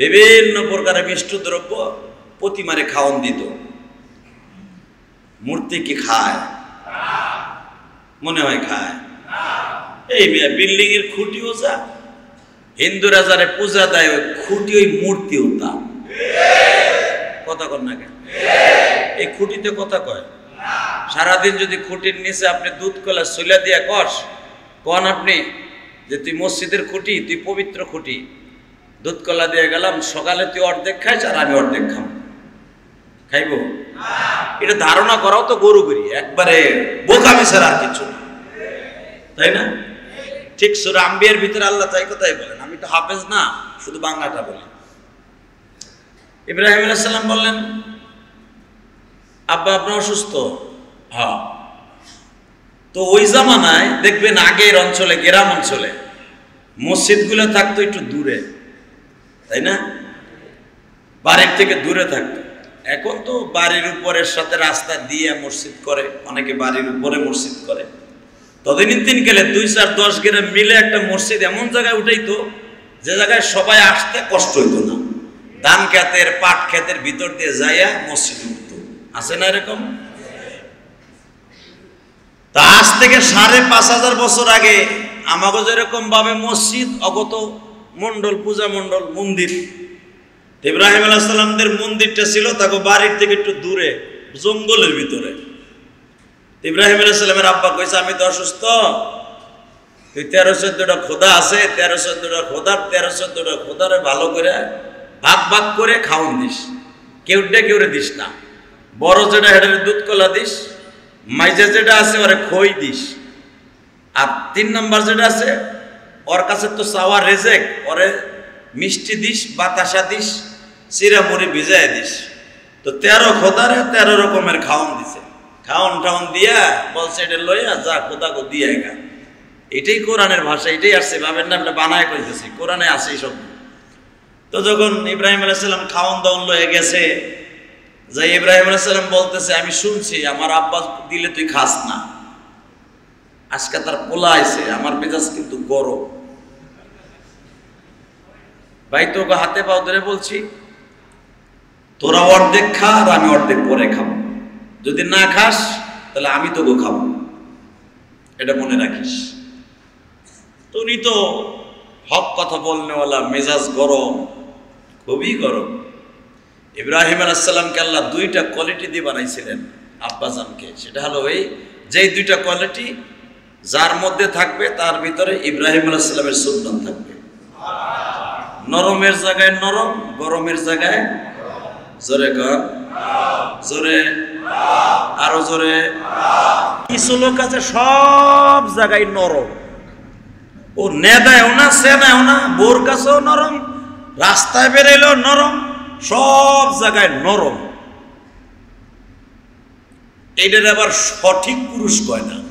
B: বিভিন্ন প্রকারের মিষ্ট দ্রব্য প্রতিমারে খাওয়ন দিত। মূর্তি কি খায়? মনে হয় খায়। এই বিল্ডিং এর খুঁটিও যা হিন্দুরা যারা পূজা দেয় ওই খুঁটি, ওই মূর্তিও তা কথা কর না কেন? এই খুঁটিতে কথা কয়। সারাদিন যদি খুঁটির নিচে আপনি দুধ কলা সইলা দিয়া কস কন আপনি? যে তুই মসজিদের খুঁটি তুই পবিত্র খুঁটি। দুধ কলা দিয়ে গেলাম সকালে তুই অর্ধেক খাইছ আর আমি অর্ধেক খাম। খাইব? এটা ধারণা করাও তো গরু গরি একবারে বোকামি ছাড়া আর কিছু না। তাই না? ঠিক সুরা আম্বিয়ার ভিতরে আল্লাহ তাই কথাই বলেন। আমি তো হাফেজ না শুধু বাংলাটা বলি। ইব্রাহিম আলাইসাল্লাম বললেন আব্বা আপনি অসুস্থ? হ্যাঁ। তো ওই জামানায় দেখবেন আগের অঞ্চলে, গ্রাম অঞ্চলে মসজিদগুলো থাকতো একটু দূরে, তাই না? বাড়ির থেকে দূরে থাকতো। এখন তো বাড়ির উপরের সাথে রাস্তা দিয়ে মসজিদ করে, অনেকে বাড়ির উপরে মসজিদ করে। ততদিন দিন গেলে দুই, চার, দশ গ্রাম মিলে একটা মসজিদ এমন জায়গায় উঠাইতো, যে জায়গায় সবাই আসতে কষ্ট হইতো না। ধান খেতের পাট খেতের ভিতর দিয়ে যাইয়া মসজিদ উঠতো। আছে না এরকম? তা আজ থেকে সাড়ে পাঁচ হাজার বছর আগে আমাকে যেরকম ভাবে মসজিদ, অগত মন্ডল পূজা মন্ডল মন্দির ইব্রাহিম আলাহিসাল্লামদের মন্দিরটা ছিল তাকে বাড়ির থেকে একটু দূরে, জঙ্গলের ভিতরে। ইব্রাহিম আলাইসাল্লামের আব্বা কইছে, আমি তো অসুস্থ। তুই তেরো চোদ্দটা খোদা আছে, তেরো চোদ্দটা খোদার তেরো চোদ্দটা খোদারে ভালো করে ভাগ ভাগ করে খাওয়ান দিস। কেউটা কেউরে দিস না। বড় যেটা হেডের দুধ কলা দিস মাইজে যেটা আছে ওরে খই দিস। আর তিন নাম্বার যেটা আছে, ওর কাছে তো চাওয়া রেজেক, ওরে মিষ্টি দিস, বাতাসা দিস চিরা মুড়ি ভিজাই দিস। তো তেরো খোদারে তেরো রকমের খাওয়ান দিছে। খাওয়ান টাউন দিয়া বলছে, এটা লইয়া যা খোদা কো দিয়ে গা। এটাই কোরআনের ভাষা, এটাই আসছে। ভাবেন না, আমরা বানায় কইতেছি। কোরআনে আছে এই শব্দ। তো যখন ইব্রাহিম আলাইসাল্লাম খাওয়ান দাওয়ান লয়ে গেছে যে ইব্রাহিম আলাইসাল্লাম বলতেছে, আমি শুনছি, আমার আব্বাস দিলে তুই খাস না। আজকে তার পোলা আইছে, আমার মেজাজ কিন্তু গরম। ভাই, তোকে হাতে পাও ধরে বলছি, তোরা অর্ধেক খা আর আমি অর্ধেক পরে খাব। যদি না খাস, তাহলে আমি তোকে খাব। এটা মনে রাখিস। তুমি তো হক কথা বলনেওয়ালা, মেজাজ গরম, খুবই গরম। ইব্রাহিম আলাইসাল্লামকে আল্লাহ দুইটা কোয়ালিটি দিয়ে বানাইছিলেন আব্বাজানকে। সেটা হলো এই, যেই দুইটা কোয়ালিটি যার মধ্যে থাকবে, তার ভিতরে ইব্রাহিম আলাইসাল্লামের সুলতান থাকবে। নরমের জায়গায় নরম, গরমের জায়গায় জোরে কর জোরে। আরও জোরে। কিছু লোক আছে সব জায়গায় নরম। ও নেদায়ও না সে সেদায়ও না বোর কাছেও নরম, রাস্তায় বেরোলেও নরম সব জায়গায় নরম। এটার আবার সঠিক পুরুষ কয় না?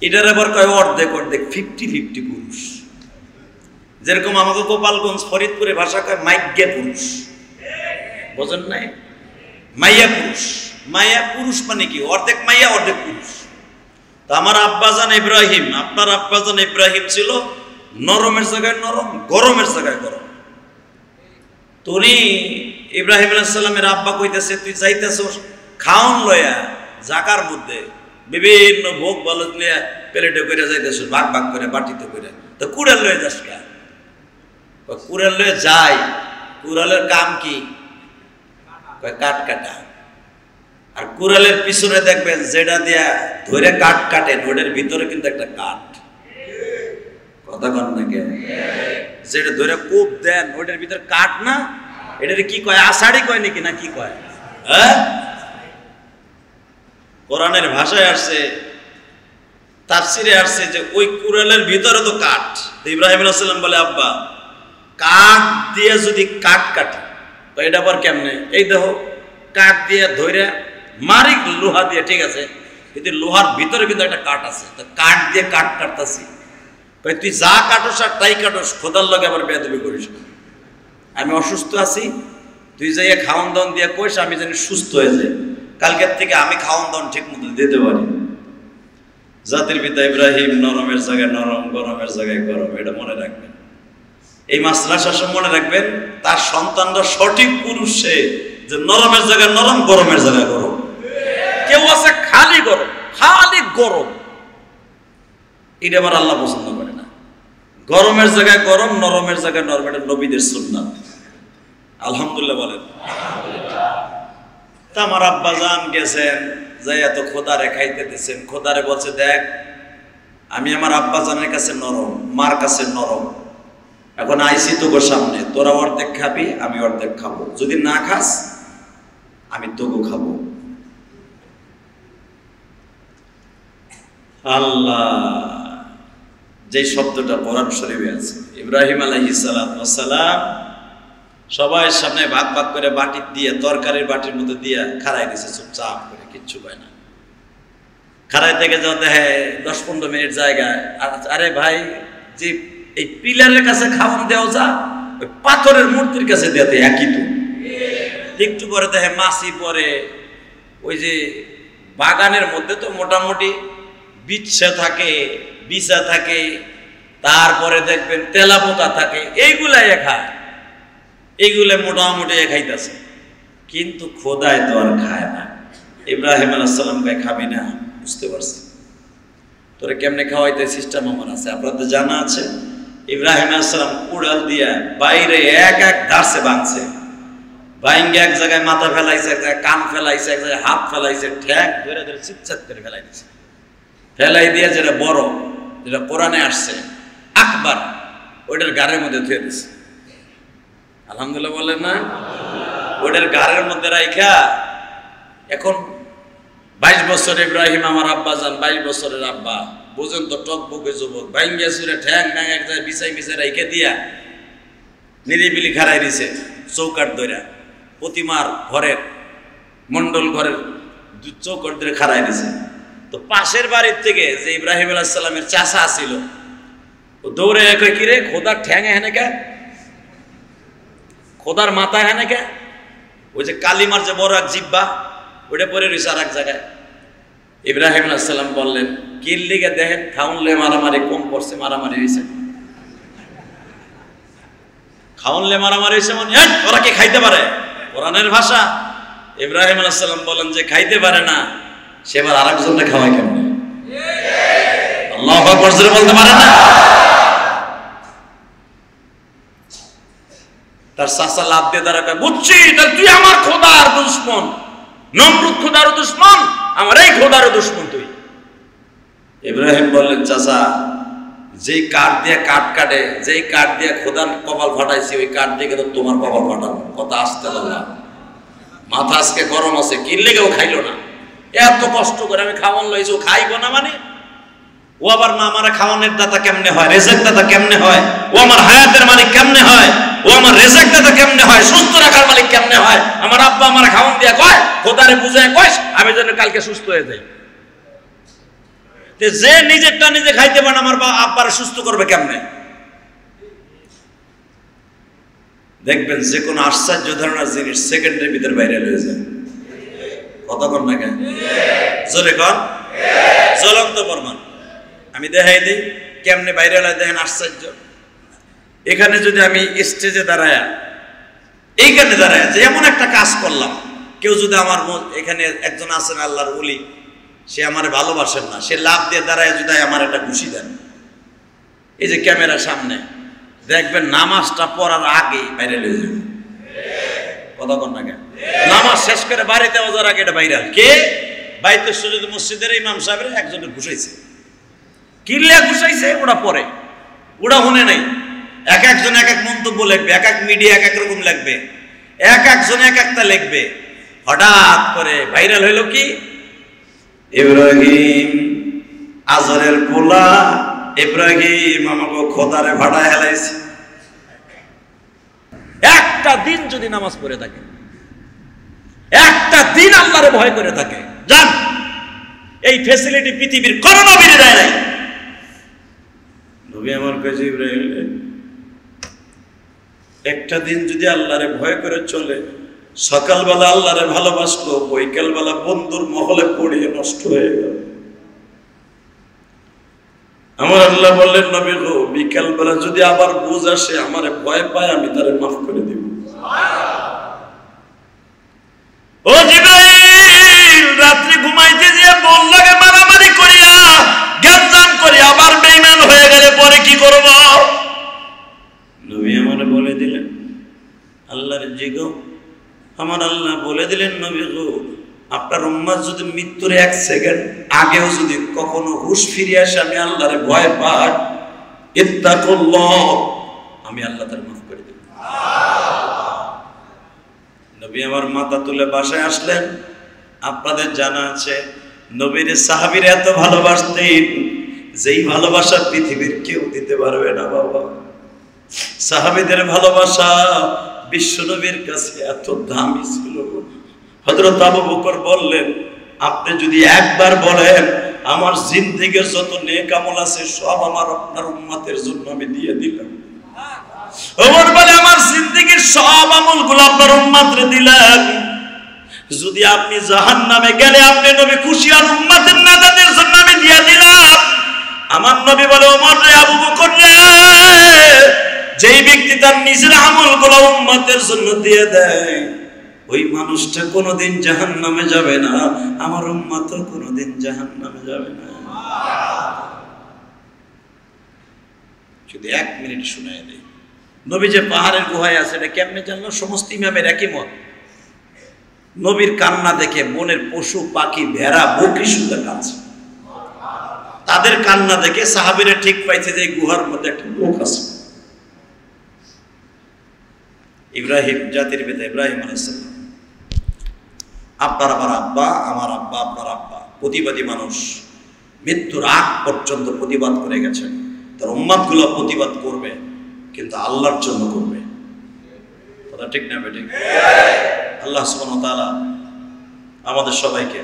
B: এটার আবার কয় অর্ধেক অর্ধেক ফিফটি ফিফটি পুরুষ। যেরকম আমাকে গোপালগঞ্জ, ফরিদপুরে ভাষা কয় মাইজ্ঞা পুরুষ। বোঝেন নাই? মাইয়া পুরুষ। মাইয়া পুরুষ মানে কি? অর্ধেক মাইয়া, অর্ধেক পুরুষ। তা আমার আব্বাজান ইব্রাহিম, আপনার আব্বাজান ইব্রাহিম ছিল নরমের জায়গায় নরম, গরমের জায়গায় গরম। তো উনি ইব্রাহিম আলাইসাল্লামের আব্বা কইতেছে, তুই যাইতেছ খাওন লয়া জাকার মধ্যে বিভিন্ন ভোগ বলদ লিয়া প্লেটে করে যাইতেছ ভাগ ভাগ করে বাটিতে করে তো কুড়াল লয়ে যাস কা? কুড়াল লয়ে যাই। কুড়ালের কাম কি? কাঠ কাটা। আর কুড়ালের পিছনে দেখবেন যেটা দিয়া ধরে কাঠ কাটেন ওটার ভিতরে কিন্তু একটা কাঠ। কথা যেটা ধরে কোপ দেন ভিতরে কাঠ না? কি কয় কয় নাকি, না কি কয়? হ্যাঁ? কোরআনের ভাষায় আসছে, তাফসিরে আসছে যে ওই ভিতরে তো কাঠ। ইব্রাহিম আলাইসাল্লাম বলে, আব্বা, কাঠ দিয়ে যদি কাঠ কাটে, তো এটা আবার কেমনে? এই দেখো, কাঠ দিয়ে ধরে মারি লোহা দিয়ে, ঠিক আছে? কিন্তু লোহার ভিতরে কিন্তু একটা কাঠ আছে। তো কাঠ দিয়ে কাঠ কাটতাছি। কই তুই যা কাটোস আর তাই কাটোস, খোদার লগে আবার বেদবি করিস আমি অসুস্থ আছি, তুই যাই খাওয়ান দাওয়ান দিয়ে কইস, আমি জানি সুস্থ হয়ে যাই। কালকের থেকে আমি খাওয়ান দাওয়ান ঠিক মতো দিতে পারি জাতির পিতা ইব্রাহিম নরমের জায়গায় নরম, গরমের জায়গায় গরম, এটা মনে রাখবেন। এই মাসলা শাসন মনে রাখবেন, তার সন্তানরা সঠিক পুরুষ সে, যে নরমের জায়গায় নরম, গরমের জায়গায় গরম। কেউ আছে খালি গরম খালি গরম। এটা আমার আল্লাহ পছন্দ করে না। গরমের জায়গায় গরম, নরমের জায়গায় নরম, এটা নবীদের সুন্নাত। আলহামদুলিল্লাহ বলেন। তা আমার আব্বা জান গেছেন যাই এত খোদারে খাইতে দিয়েছেন খোদারে বলছে, দেখ, আমি আমার আব্বা জানের কাছে নরম, মার কাছে নরম। এখন আইসি তোকে সামনে, তোরা অর্ধেক খাবি, আমি অর্ধেক খাব। যদি না খাস, আমি তোকে খাব। আল্লাহ। যে শব্দটা কোরআন শরীফে আছে। ইব্রাহিম আলাইহি সালাম সবাই সামনে ভাগ ভাগ করে বাটি দিয়ে, তরকারির বাটির মধ্যে দিয়ে খাড়াই দিছে চুপচাপ করে, কিচ্ছু পায় না। খাড়াই থেকে যাও দেখে দশ পনেরো মিনিট জায়গায়, আর- আরে ভাই, যে এই পিলারের কাছে খাওয়ান দেওয়া যা, ওই পাথরের মূর্তির কাছে দেওয়াতে একই তো। একটু পরে দেখে মাসি পরে, ওই যে বাগানের মধ্যে তো মোটামুটি বিচ্ছা থাকে বিছা থাকে, তারপরে দেখবেন তেলা পোকা থাকে, এইগুলাই খায় এইগুলো মোটামুটি খাইতেছে কিন্তু খোদায় তো আর খায় না। ইব্রাহিম গায়ে খাবি না। বুঝতে পারছি তোরে কেমনে খাওয়াইতে সিস্টেম আমার আছে? আপনার তো জানা আছে, ইব্রাহিম আলাইসাল্লাম কুড়াল দিয়া বাইরে এক এক দাসে বাঁধছে। বাইঙ্গে এক জায়গায় মাথা ফেলাইছে, এক জায়গায় কান ফেলাইছে, এক জায়গায় হাত ফেলাইছে, ঠ্যাক ধরে ধরে চিৎচাত করে ফেলাই দিছে। ফেলাই দিয়ে যেটা বড় যেটা কোরআনে আসছে, আকবার, ওইটার গাড়ির মধ্যে ধুয়ে দিছে। আলহামদুলিল্লাহ বলেন না? ওইটার গাড়ির মধ্যে রাইখা, এখন বাইশ বছর ইব্রাহিম আমার আব্বা যান, বাইশ বছরের আব্বা, বুঝেন তো, টক বুকে যুবক বাইঙ্গা সুরে ঠ্যাং ঠ্যাং এক জায়গায় বিছাই বিছাই রাইখে দিয়া নিরিবিলি খারাই দিছে চৌকাট ধইরা, প্রতিমার ঘরের মন্ডল ঘরের চৌকাট ধরে খারাই দিছে। তো পাশের বাড়ির থেকে যে ইব্রাহিম আলাহ সাল্লামের চাষা আসিল ও দৌড়ে কয় কিরে খোদার ঠ্যাঙে হেনে কে? খোদার মাথা হেনে কে? ওই যে কালিমার যে বড় এক জিব্বা ওটা পরে রয়েছে আর এক জায়গায়। ইব্রাহিম আলাইসাল্লাম বললেন লিগে দেখেন খাউনলে মারামারি কম পড়ছে মারামারি হয়েছে খাউনলে মারামারি হয়েছে মানে "এই, ওরা কি খাইতে পারে? কোরআনের ভাষা। ইব্রাহিম আলাইসাল্লাম বলেন যে খাইতে পারে না। সে এবার আর একজনকে খাওয়াই কেমনে আল্লাহ আকবার বলতে পারে না? তার চাচা লাভ দিয়ে কয়, বুঝছি তুই আমার খোদার দুশ্মন। নমরুদ খোদার দুশ্মন আমার এই খোদার দুশ্মন তুই। ইব্রাহিম বললেন চাচা যেই কাঠ দিয়ে কাঠ কাটে যেই কাঠ দিয়ে খোদার কপাল ফাটাইছি ওই কাঠ দিয়ে কিন্তু তোমার কপাল ফাটাবো। কথা আসতে বললাম মাথা আজকে গরম আছে কিনলেগেও খাইলো না। এত কষ্ট করে আমি খাওয়ান লইছি, ও খাইবো না মানে? ও আবার না আমার খাওয়ানের দাতা কেমনে হয়? রেজেক দাতা কেমনে হয়? ও আমার হায়াতের মালিক কেমনে হয়? ও আমার রেজেক দাতা কেমনে হয়? সুস্থ রাখার মালিক কেমনে হয়? আমার আব্বা আমার খাওয়ান দিয়া কয়, খোদারে বুঝায় কয়, আমি যেন কালকে সুস্থ হয়ে যাই। যে নিজেরটা নিজে খাইতে পারে আমার বা আব্বার সুস্থ করবে কেমনে? দেখবেন যে কোনো আশ্চর্য ধরনের জিনিস সেকেন্ডের ভিতরে বাইরে হয়ে যায়। কন না আমি দেখাই দিই, কেমনে বাইরে দেখেন আশ্চর্য। এখানে যদি আমি স্টেজে দাঁড়ায়, এইখানে দাঁড়ায় যে এমন একটা কাজ করলাম, কেউ যদি আমার এখানে একজন আছেন আল্লাহর বলি সে আমার ভালোবাসেন না, সে লাভ দিয়ে দাঁড়ায় যদি আমার একটা ঘুষি দেন। এই যে ক্যামেরার সামনে, দেখবেন নামাজটা পড়ার আগে বাইরে লয়ে যাবে। কথা না কেন? নামাজ শেষ করে বাড়িতে যাওয়ার আগে এটা ভাইরাল কে? বাইতে সুযোগ মসজিদের ইমাম সাহেবের একজনের ঘুষাইছে কিল্লা ঘুষাইছে ওরা পরে। ওরা শুনে নাই। এক একজন এক এক মন্তব্য লিখবে, এক এক মিডিয়া এক এক রকম লিখবে। এক একজন এক একটা লিখবে। হঠাৎ করে ভাইরাল হইল কি? ইব্রাহিম আজরের পোলা, ইব্রাহিম আমাকে খোদারে ভাড়ায় হেলাইছে। একটা দিন যদি নামাজ পড়ে থাকে, একটা দিন আল্লাহরে ভয় করে থাকে, জান, এই ফেসিলিটি পৃথিবীর কোন নবীর দেয় নাই। নবী আমার কাছে একটা দিন যদি আল্লাহরে ভয় করে চলে, সকালবেলা আল্লাহরে ভালোবাসলো, বৈকালবেলা বন্ধুর মহলে পড়িয়ে নষ্ট হয়ে গেল। আমার আল্লাহ বললেন, নবী গো, বিকালবেলা যদি আবার বুঝ আসে, আমারে ভয় পায়, আমি তারে মাফ করে দিব। ও জিব্রাইল, রাত্রি ঘুমাইতে দিয়ে বল লাগে মারামারি করিয়া জ্ঞান করি আবার বেঈমান হয়ে গেলে পরে কি করব? নবী আমার বলে দিলেন, আল্লাহর জিগো, আমার আল্লাহ বলে দিলেন, নবী গো আপনার উম্মার যদি মৃত্যুর এক সেকেন্ড আগেও যদি কখনো হুশ ফিরে আসে, আমি আল্লাহরে ভয় পাই। ইত্তাকুল্লাহ, আমি আল্লাহ তার মাফ করে দেব। নবী আমার মাথা তুলে বাসায় আসলেন। আপনাদের জানা আছে, নবীর সাহাবীর এত ভালোবাসতেন, যেই ভালোবাসা পৃথিবীর কেউ দিতে পারবে না, বাবা। সাহাবিদের ভালোবাসা বিশ্ব নবীর কাছে এত দামি ছিল হযরত আবু বকর বললেন, আপনি যদি একবার বলেন, আমার জিন্দেগীর যত নেক আমল আছে, সব আমার আপনার উম্মতের জন্য আমি দিয়ে দিলাম। ওমর বলে, আমার জিন্দেগীর সব আমলগুলো আপনার উম্মতরে দিলাম যদি আপনি জাহান্নামে গেলে, আপনি নবী খুশি আর উম্মতের নাজাতের জন্য আমি দিয়ে দিলাম। আমার নবী বলে, ওমর রে, আবু বকর রে, যেই ব্যক্তি তার নিজের আমলগুলো উম্মতের জন্য দিয়ে দেয় ওই মানুষটা কোনোদিন জাহান্নামে যাবে না, আমার উম্মত কোনোদিন জাহান্নামে যাবে না। যদি এক মিনিট দেয় নবী যে পাহাড়ের গুহায় আছে, এটা জানলো? সমস্ত ইমামের একই মত। নবীর কান্না দেখে বনের পশু, পাখি, ভেড়া, বকরি সুন্দর কাঁদছে। তাদের কান্না দেখে সাহাবিরা ঠিক পাইছে যে গুহার মধ্যে একটা লোক আছে। ইব্রাহিম, জাতির পিতা ইব্রাহিম আলাইসাল্লাম আপনার আমার আব্বা আমার আব্বা, আপনার আব্বা। প্রতিবাদী মানুষ। মৃত্যুর আগ পর্যন্ত প্রতিবাদ করে গেছেন। তার উম্মাদগুলো প্রতিবাদ করবে, কিন্তু আল্লাহর জন্য করবে। কথা ঠিক না বেঠিক? আল্লাহ ওয়া আমাদের সবাইকে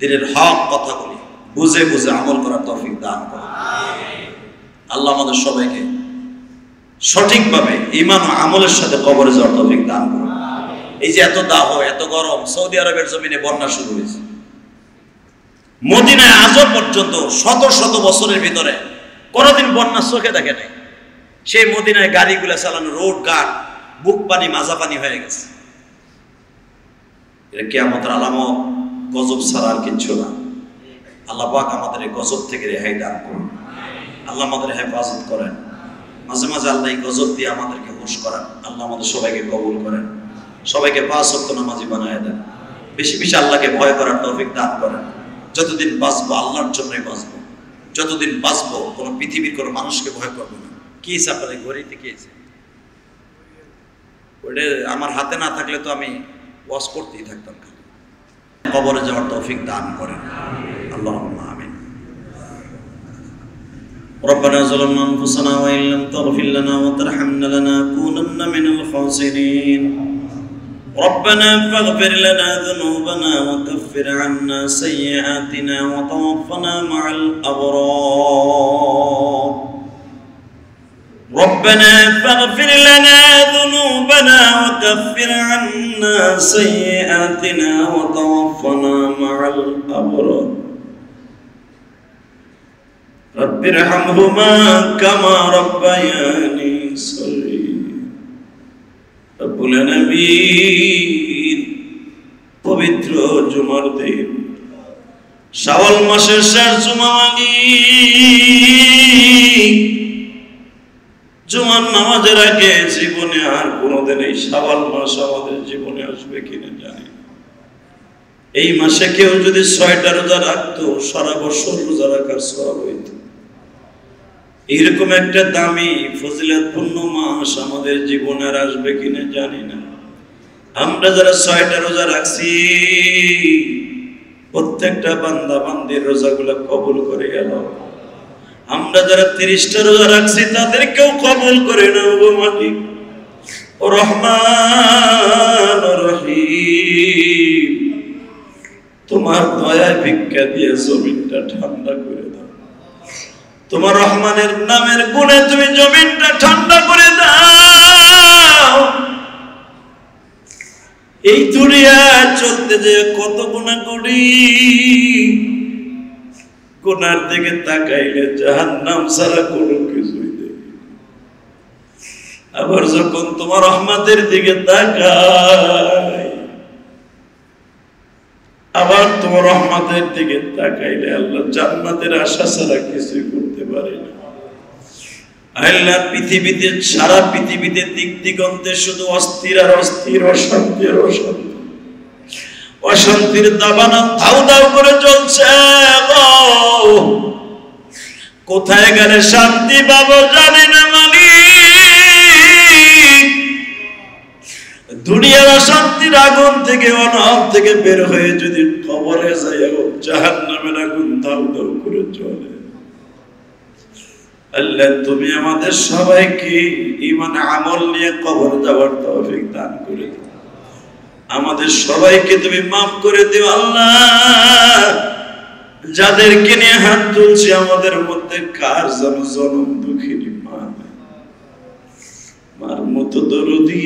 B: দিনের হক কথাগুলি বুঝে বুঝে আমল করার তৌফিক দান করে আল্লাহ আমাদের সবাইকে সঠিকভাবে ইমান আমলের সাথে কবরে যাওয়ার তফিক দান করুন। এই যে এত দাহ, এত গরম, সৌদি আরবের জমিনে বন্যা শুরু হয়েছে। মদিনায় আজও পর্যন্ত শত শত বছরের ভিতরে কোনোদিন বন্যা চোখে দেখে নাই। সেই মদিনায় গাড়িগুলো চালানো, রোড ঘাট বুক পানি, মাজা পানি হয়ে গেছে। এটা কেয়ামতের আলামত গজব ছাড়া আর কিচ্ছু না। আল্লাহ পাক আমাদের এই গজব থেকে রেহাই দান করুন। আল্লাহ আমাদের হেফাজত করেন। মাঝে মাঝে আল্লাহ এই গজব দিয়ে আমাদেরকে হুশ করান। আল্লাহ আমাদের সবাইকে কবুল করেন। সবাইকে পাঁচ সত্য নামাজি বানায় দেন বেশি বেশি আল্লাহকে ভয় করার তৌফিক দান করেন যতদিন বাঁচবো আল্লাহর জন্যই বাঁচবো যতদিন বাঁচবো কোনো পৃথিবীর কোনো মানুষকে ভয় করবো না কি হিসাব আপনাদের ঘড়িতে কি হিসাব ওটা আমার হাতে না থাকলে তো আমি ওয়াশ করতেই থাকতাম খালি কবরে যাওয়ার তৌফিক দান করেন আল্লাহ আমিন ربنا ظلمنا انفسنا وان لم تغفر لنا وترحمنا لنكونن من الخاسرين ربنا فاغفر لنا ذنوبنا وكفر عنا سيئاتنا وتوفنا مع الأبرار. ربنا فاغفر لنا ذنوبنا وكفر عنا سيئاتنا وتوفنا مع الأبرار.
A: رب ارحمهما كما ربياني صغيرا. পবিত্র জুমার দিন। শাওয়াল মাসের শেষ জুমা মাগি। জুমার নামাজের আগে জীবনে আর কোনোদিন এই শাওয়াল মাস আমাদের জীবনে আসবে কিনা জানি। এই মাসে কেউ যদি ছয়টা রোজা রাখতো, সারা বছর রোজা রাখার সব হইত। এইরকম একটা দামি ফজিলতপূর্ণ মাস আমাদের জীবনে আর আসবে কিনা জানি না। আমরা যারা ছয়টা রোজা রাখছি, প্রত্যেকটা বান্দা বান্দির রোজাগুলো কবুল করে গেল। আমরা যারা তিরিশটা রোজা রাখছি, তাদেরকেও কবুল করে গো মালিক। ও রহমান রহিম, তোমার দয়ায় ভিক্ষা দিয়ে জমিনটা ঠান্ডা করে তোমার রহমানের নামের গুণে তুমি জমিনটা ঠান্ডা করে দাও। এই দুনিয়া চলতে যে কত গুণা করি, গুনার দিকে তাকাইলে জাহান নাম ছাড়া কোনো দেখি আবার যখন তোমার রহমাতের দিকে তাকাই আবার তোমার রহমাতের দিকে তাকাইলে আল্লাহ জান্নাতের আশা ছাড়া কিছুই করতে পারে না। আল্লাহ পৃথিবীতে, সারা পৃথিবীতে দিক দিগন্তে শুধু অস্থির আর অস্থির, অশান্তি আর অশান্তি। অশান্তির দাবানা ধাউ ধাউ করে চলছে। কোথায় গেলে শান্তি পাবো জানি না মালিক। দুনিয়ার অশান্তির আগুন থেকে অনাম থেকে বের হয়ে যদি কবরে যাই জাহান নামের আগুন দাউ করে চলে। তুমি আমাদের সবাইকে আমল নিয়ে কবর যাওয়ার তৌফিক দান করে দিও। আমাদের সবাইকে তুমি মাফ করে দিও, আল্লাহ। যাদেরকে নিয়ে হাত তুলছি, আমাদের মধ্যে কার যেন জনম দুঃখিনী মা মার মতো দরদি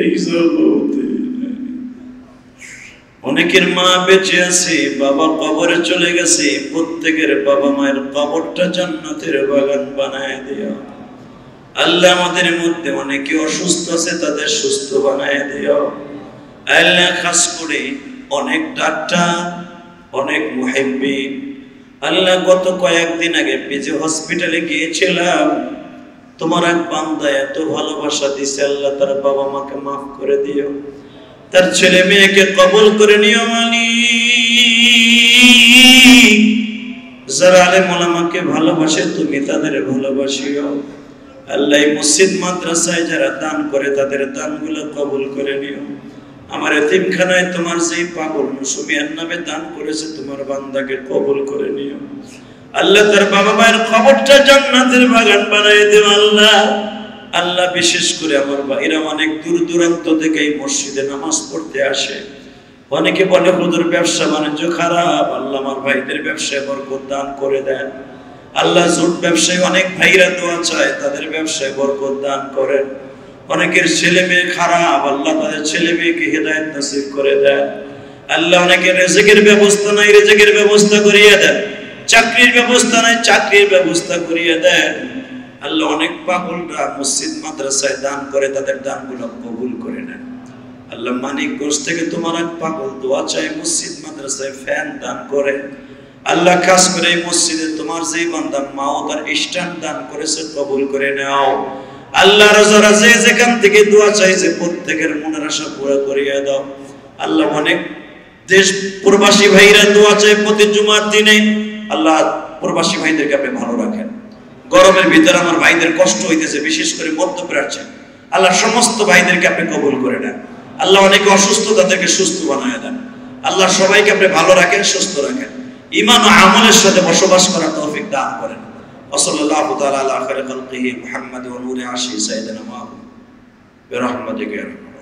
A: এই জগতে অনেকের মা বেঁচে আছে, বাবা কবরে চলে গেছে, প্রত্যেকের বাবা মায়ের কবরটা জান্নাতের বাগান বানায় দিও আল্লাহ আমাদের মধ্যে অনেকে অসুস্থ আছে, তাদের সুস্থ বানায় দিও আল্লাহ খাস করে অনেক ডাক্তার, অনেক মুহিব্বিন আল্লাহ গত কয়েকদিন আগে পিজি হসপিটালে গিয়েছিলাম। তোমার এক বান্দা এত ভালোবাসা দিছে, আল্লাহ তার বাবা মাকে মাফ করে দিও। তার ছেলে মেয়েকে কবল করে নিও মানি যারা আলেম ওলামাকে ভালোবাসে, তুমি তাদের ভালোবাসিও। আল্লাহ মসজিদ, মাদ্রাসায় যারা দান করে, তাদের দানগুলো কবল করে নিও। আমার এতিমখানায় তোমার যেই পাগল মুসুমিয়ার নামে দান করেছে, তোমার বান্দাকে কবল করে নিও। আল্লাহ তার বাবা মায়ের খবরটা জান্নাতের বাগান বানাই দেও আল্লাহ। আল্লাহ বিশেষ করে আমার ভাইরা অনেক দূর দূরান্ত থেকে এই মসজিদে নামাজ পড়তে আসে। অনেকে বলে, হুজুর, ব্যবসা বাণিজ্য খারাপ। আল্লাহ আমার ভাইদের ব্যবসায় বরকত দান করে দেন। আল্লাহ জুট ব্যবসায় অনেক ভাইরা দোয়া চায়, তাদের ব্যবসায় বরকত দান করেন। অনেকের ছেলে মেয়ে খারাপ, আল্লাহ তাদের ছেলে মেয়েকে হেদায়ত নসিব করে দেন। আল্লাহ অনেকের রেজেকের ব্যবস্থা নাই, রেজেকের ব্যবস্থা করিয়ে দেন। চাকরির ব্যবস্থা নাই, চাকরির ব্যবস্থা করিয়ে দেন। আল্লাহ অনেক পাগলরা মসজিদ, মাদ্রাসায় দান করে, তাদের দানগুলো কবুল করে নেন। আল্লাহ মানিক মানিকগঞ্জ থেকে তোমার এক পাগল দোয়া চাই মসজিদ, মাদ্রাসায় ফ্যান দান করে। আল্লাহ খাস করে এই মসজিদে তোমার যেই বান্দা মাও তার স্ট্যান্ড দান করেছে, কবুল করে নাও। আল্লাহ রাজারা যে যেখান থেকে দোয়া চাইছে প্রত্যেকের মনের আশা পুরো করিয়ে দাও। আল্লাহ অনেক দেশ প্রবাসী ভাইরা দোয়া চাই প্রতি জুমার দিনে। আল্লাহ প্রবাসী ভাইদেরকে আপনি ভালো রাখেন। গরমের ভিতরে আমার ভাইদের কষ্ট হইতেছে, বিশেষ করে মধ্যপ্রাচ্যে। আল্লাহ সমস্ত ভাইদেরকে আপনি কবুল করে নেন। আল্লাহ অনেকে অসুস্থ, তাদেরকে সুস্থ বানায় দেন। আল্লাহ সবাইকে আপনি ভালো রাখেন, সুস্থ রাখেন। ইমান ও আমলের সাথে বসবাস করার তৌফিক দান করেন। ওসল্লাল্লাহু তাআলা আলা খায়রি খালকিহি মুহাম্মদ আশি বিরহমাতিকা ইয়া রাহমান।